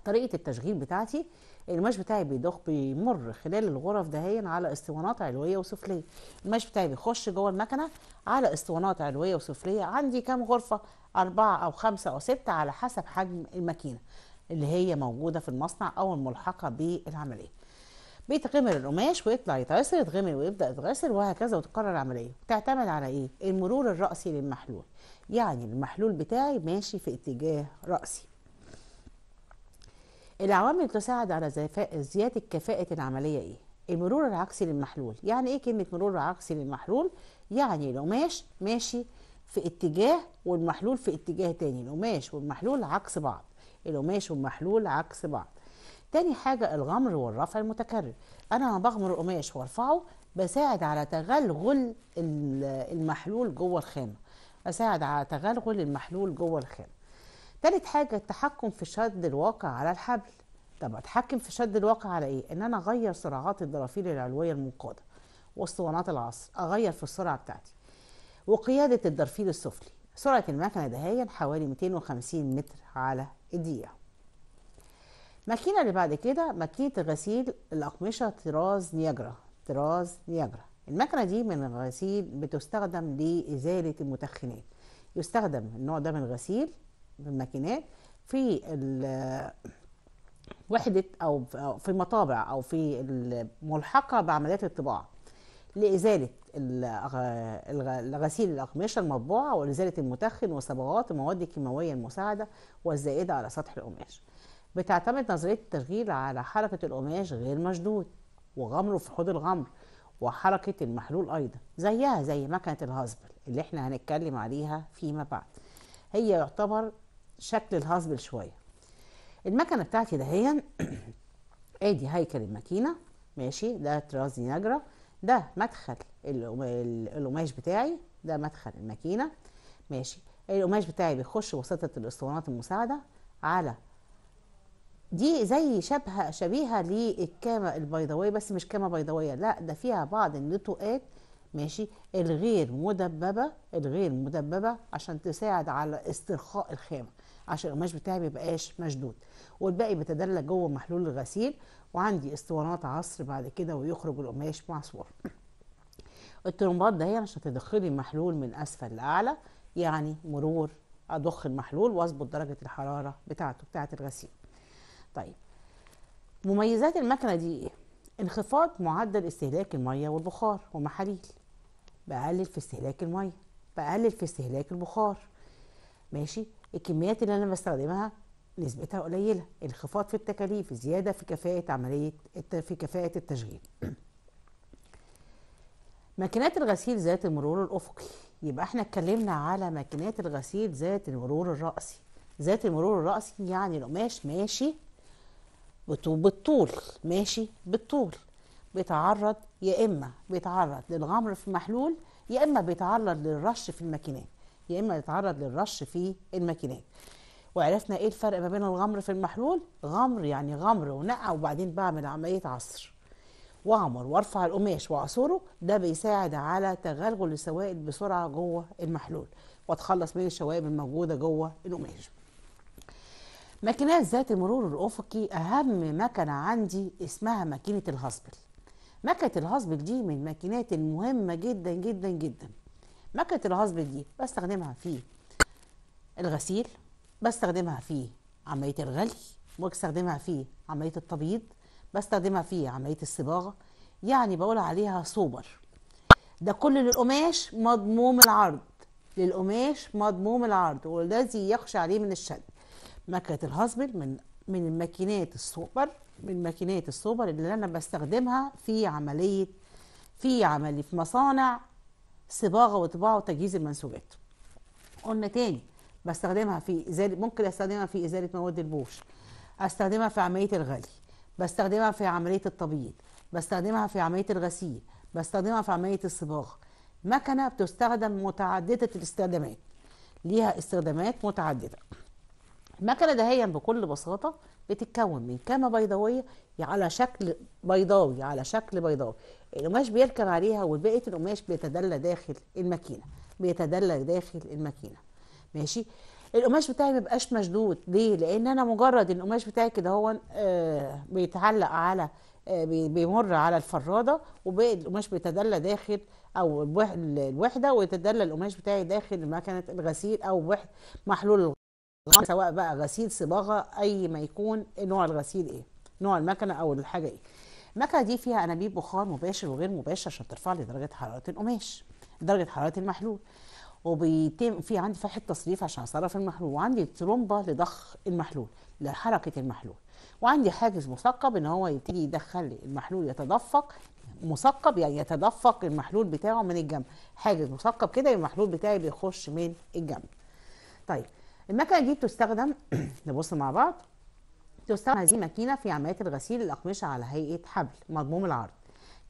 Speaker 1: طريقة التشغيل بتاعتي القماش بتاعي بيضخ بيمر خلال الغرف دهيا على اسطوانات علوية وسفلية. القماش بتاعي بيخش جوه المكنة على اسطوانات علوية وسفلية عندي كام غرفة؟ أربعة أو خمسة أو ستة على حسب حجم الماكينة اللي هي موجودة في المصنع أو الملحقة بالعملية. بيتغمر القماش ويطلع يتغسل يتغمر ويبدأ يتغسل وهكذا وتكرر العملية. تعتمد على إيه؟ المرور الرأسي للمحلول. يعني المحلول بتاعي ماشي في اتجاه رأسي. العوامل تساعد على زيادة كفاءة العملية إيه؟ المرور العكسي للمحلول، يعني إيه كلمة مرور عكسي للمحلول؟ يعني القماش ماشي في اتجاه والمحلول في اتجاه تاني، القماش والمحلول عكس بعض، القماش والمحلول عكس بعض. تاني حاجة الغمر والرفع المتكرر، أنا لما بغمر القماش وأرفعه بساعد على تغلغل المحلول جوه الخامة، بساعد على تغلغل المحلول جوه الخامة. تالت حاجة التحكم في شد الواقع على الحبل. طب أتحكم في شد الواقع على إيه؟ إن أنا أغير سرعات الضرافيل العلوية المنقادة وأسطوانات العصر أغير في السرعة بتاعتي. وقيادة الضرفيل السفلي سرعة المكنة دهيا حوالي 250 متر على الدقيقة. الماكينه اللي بعد كده ماكينة غسيل الأقمشة طراز نياجرا طراز نياجرا. المكنة دي من الغسيل بتستخدم لإزالة المتخنات يستخدم النوع ده من الغسيل الماكينات في وحدة أو في المطابع أو في الملحقة بعمليات الطباعة. لإزالة الغسيل الأقمشة المطبوعة ولإزالة المتخن وصبغات المواد الكيماوية المساعدة والزائدة على سطح القماش. بتعتمد نظرية التشغيل على حركة القماش غير مشدود وغمره في حوض الغمر وحركة المحلول أيضا زيها زي مكنة الهازبل اللي إحنا هنتكلم عليها فيما بعد. هي يعتبر شكل الهازبل شوية. المكنة بتاعتي دهيا ادي هيكل الماكينة ماشي؟ ده طراز نياجرا. ده مدخل القماش بتاعي ده مدخل الماكينة ماشي؟ القماش بتاعي بيخش وسطة الاسطوانات المساعدة على دي زي شبه شبيهة للكامه البيضاويه بس مش كامه بيضاويه لا ده فيها بعض النتوءات ماشي؟ الغير مدببة الغير مدببة عشان تساعد على استرخاء الخامة. عشان القماش بتاعي ميبقاش مشدود. والباقي بيتدلى جوه محلول الغسيل وعندي اسطوانات عصر بعد كده ويخرج القماش معصور الترمبات ده عشان تدخلي المحلول من أسفل لأعلى يعني مرور أضخ المحلول وأظبط درجة الحرارة بتاعته بتاعة الغسيل. طيب مميزات المكنة دي إيه؟ انخفاض معدل استهلاك المية والبخار ومحاليل. بقلل في استهلاك المية بقلل في استهلاك البخار. ماشي؟ الكميات اللي أنا بستخدمها نسبتها قليلة انخفاض في التكاليف زيادة في كفاءة عملية في كفاءة التشغيل. ماكينات الغسيل ذات المرور الأفقي يبقى إحنا اتكلمنا على ماكينات الغسيل ذات المرور الرأسي. ذات المرور الرأسي يعني القماش ماشي بالطول ماشي بالطول. بيتعرض يا إما بيتعرض للغمر في المحلول يا إما بيتعرض للرش في الماكينات. يا إما يتعرض للرش في الماكينات. وعرفنا إيه الفرق ما بين الغمر في المحلول؟ غمر يعني غمر ونقع وبعدين بعمل عملية عصر. واغمر وارفع القماش واعصره ده بيساعد على تغلغل السوائل بسرعة جوه المحلول واتخلص من الشوائب الموجودة جوه القماش. ماكينات ذات المرور الأفقي أهم مكنة عندي اسمها ماكينة الهاسبل. مكنة الهاسبل دي من الماكينات المهمة جدا جدا جدا. مكنة الهاسبل دي بستخدمها في الغسيل بستخدمها في عملية الغلي بستخدمها في عملية التبييض بستخدمها في عملية الصباغة يعني بقول عليها سوبر ده كل للقماش مضموم العرض للقماش مضموم العرض والذي يخشى عليه من الشد. مكنة الهاسبل من من الماكينات السوبر من ماكينات السوبر اللي أنا بستخدمها في عملية في عملية في مصانع صباغه وطباعه وتجهيز المنسوجات قلنا تاني بستخدمها في إزالة ممكن أستخدمها في إزالة مواد البوش. أستخدمها في عملية الغلي. بستخدمها في عملية التبييض بستخدمها في عملية الغسيل. بستخدمها في عملية الصباغة. مكنة بتستخدم متعددة الاستخدامات. ليها استخدامات متعددة. المكنة دهيا بكل بساطة بتتكون من كامة بيضاوية على شكل بيضاوي على شكل بيضاوي. القماش بيركب عليها وبقية القماش بيتدلى داخل الماكينة بيتدلى داخل الماكينة. ماشي؟ القماش بتاعي مبقاش مشدود. ليه؟ لأن أنا مجرد القماش بتاعي كده هو آه بيتعلق على آه بيمر على الفرادة وباقي القماش بيتدلى داخل أو الوحدة ويتدلى القماش بتاعي داخل مكنة الغسيل أو محلول سواء بقى غسيل صباغة أي ما يكون نوع الغسيل إيه؟ نوع المكنة أو الحاجة إيه؟ المكنة دي فيها أنابيب بخار مباشر وغير مباشر عشان ترفع لي درجة حرارة القماش درجة حرارة المحلول. وبيتم في عندي فتحه تصريف عشان أصرف المحلول. وعندي ترومبة لضخ المحلول لحركة المحلول. وعندي حاجز مثقب إن هو يبتدي يدخل المحلول يتدفق مثقب يعني يتدفق المحلول بتاعه من الجنب. حاجز مثقب كده المحلول بتاعي بيخش من الجنب. طيب المكنة دي بتستخدم نبص مع بعض. تستخدم هذه الماكينة في عملية الغسيل الأقمشة على هيئة حبل مضموم العرض.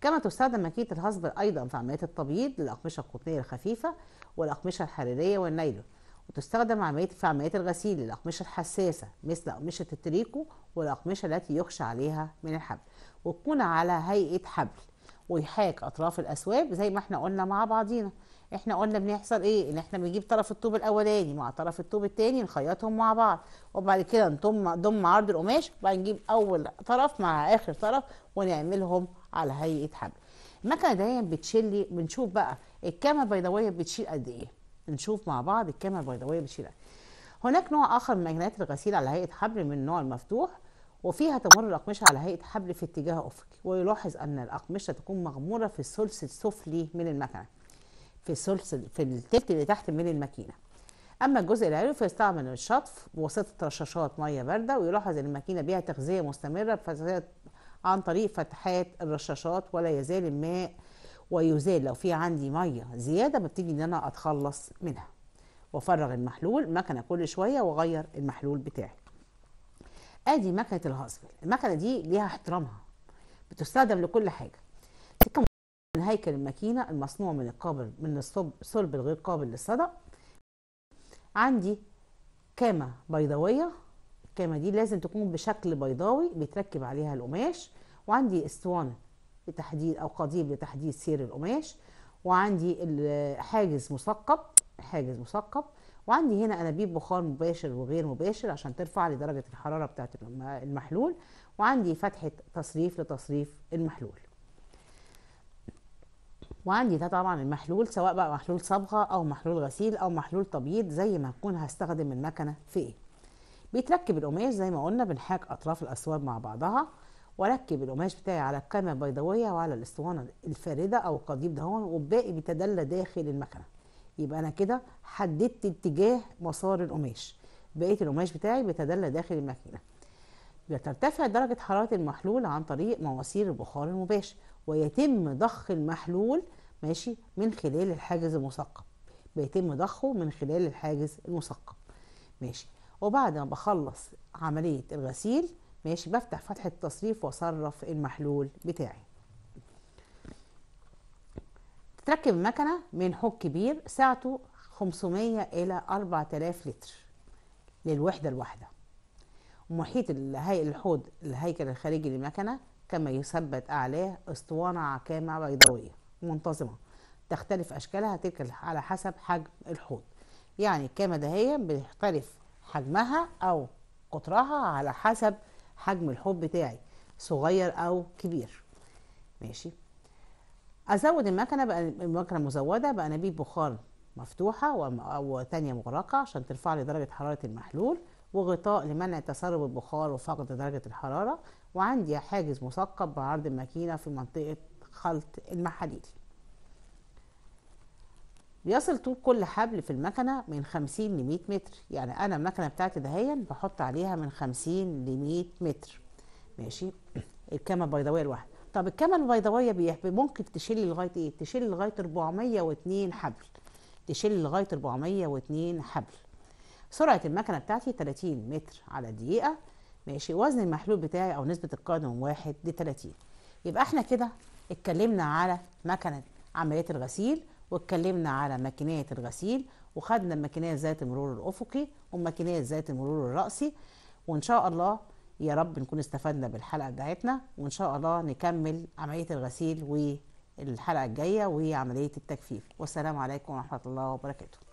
Speaker 1: كما تستخدم ماكينة الهصبر أيضا في عملية التبييض للأقمشة القطنية الخفيفة والأقمشة الحريريه والنايلون. وتستخدم عملية في عمليات الغسيل للأقمشة الحساسة مثل أقمشة التريكو والأقمشة التي يخشى عليها من الحبل. وتكون على هيئة حبل ويحاك أطراف الأسواب زي ما إحنا قلنا مع بعضينا. إحنا قلنا بنحصل إيه؟ ان إحنا بنجيب طرف الطوب الاولاني مع طرف الطوب التاني نخيطهم مع بعض. وبعد كده نضم ضم عرض القماش وبعدين نجيب أول طرف مع آخر طرف ونعملهم على هيئة حبل. المكنة دايما بتشيل بنشوف بقى الكامه البيضاويه بتشيل قد إيه؟ نشوف مع بعض الكامه البيضاويه بتشيل قد إيه. هناك نوع آخر من ماكينات الغسيل على هيئة حبل من النوع المفتوح وفيها تمر الأقمشة على هيئة حبل في اتجاه أفقي. ويلاحظ أن الأقمشة تكون مغمورة في الثلث السفلي من المكنة. في الثلث في التلت اللي تحت من الماكينة. أما الجزء العلوي فيستعمل الشطف بواسطة رشاشات مية باردة ويلاحظ أن الماكينة بها تغذية مستمرة عن طريق فتحات الرشاشات ولا يزال الماء ويزال لو في عندي مية زيادة ببتدي إن أنا أتخلص منها. وافرغ المحلول مكنة كل شوية واغير المحلول بتاعي. آدي مكنة الهاسبل المكنة دي ليها احترامها. بتستخدم لكل حاجة. هيكل الماكينة المصنوع من القابل من الصلب الغير قابل للصدى عندي كامة بيضاوية. الكامة دي لازم تكون بشكل بيضاوي بيتركب عليها القماش. وعندي أسطوانة لتحديد أو قضيب لتحديد سير القماش. وعندي حاجز مثقب حاجز مثقب وعندي هنا انابيب بخار مباشر وغير مباشر عشان ترفع لي درجه الحرارة بتاعة المحلول. وعندي فتحة تصريف لتصريف المحلول. وعندي ده طبعا المحلول سواء بقى محلول صبغة أو محلول غسيل أو محلول تبييض زي ما أكون هستخدم المكنة في إيه. بيتركب القماش زي ما قلنا بنحاك أطراف الاسواب مع بعضها وأركب القماش بتاعي على الكامه البيضاوية وعلى الأسطوانة الفاردة أو القضيب دهون والباقي بيتدلى داخل المكنة. يبقى أنا كده حددت اتجاه مسار القماش. بقية القماش بتاعي بيتدلى داخل الماكينه بترتفع درجة حرارة المحلول عن طريق مواسير البخار المباشر. ويتم ضخ المحلول ماشي من خلال الحاجز المثقب بيتم ضخه من خلال الحاجز المثقب ماشي. وبعد ما بخلص عملية الغسيل ماشي بفتح فتحة التصريف وأصرف المحلول بتاعي. تركب المكنة من حوض كبير سعته 500 إلى 4000 لتر للوحدة الواحدة. محيط الهي... الحوض الهيكل الخارجي للمكنة كما يثبت أعلاه أسطوانة عكامة بيضاوية منتظمة تختلف أشكالها تلك على حسب حجم الحوض. يعني الكامة دهية بيختلف حجمها أو قطرها على حسب حجم الحوض بتاعي صغير أو كبير. ماشي؟ أزود المكنة بقى المكنة مزودة بانابيب بخار مفتوحة وتانية مغلقه عشان ترفع لي درجه حرارة المحلول. وغطاء لمنع تسرب البخار وفقد درجة الحرارة. وعندي حاجز مثقب بعرض الماكينة في منطقة خلط المحاليل. بيصل طول كل حبل في المكنة من 50 ل 100 متر. يعني أنا المكنة بتاعتي دهيا بحط عليها من 50 ل 100 متر. ماشي. الكامه البيضاويه الواحده طب الكامه البيضاويه بيح- ممكن تشيل لغاية إيه؟ تشيل لغاية 402 حبل. تشيل لغاية 402 حبل. سرعة المكنة بتاعتي 30 متر على دقيقة. ماشي. وزن المحلول بتاعي أو نسبة القادم واحد ل 30 يبقى إحنا كده اتكلمنا على مكنة عمليات الغسيل واتكلمنا على ماكينات الغسيل وخدنا ماكينات ذات المرور الأفقي وماكينات ذات المرور الرأسي. وإن شاء الله يا رب نكون استفدنا بالحلقة بتاعتنا وإن شاء الله نكمل عملية الغسيل والحلقة الجاية وعملية التجفيف. والسلام عليكم ورحمة الله وبركاته.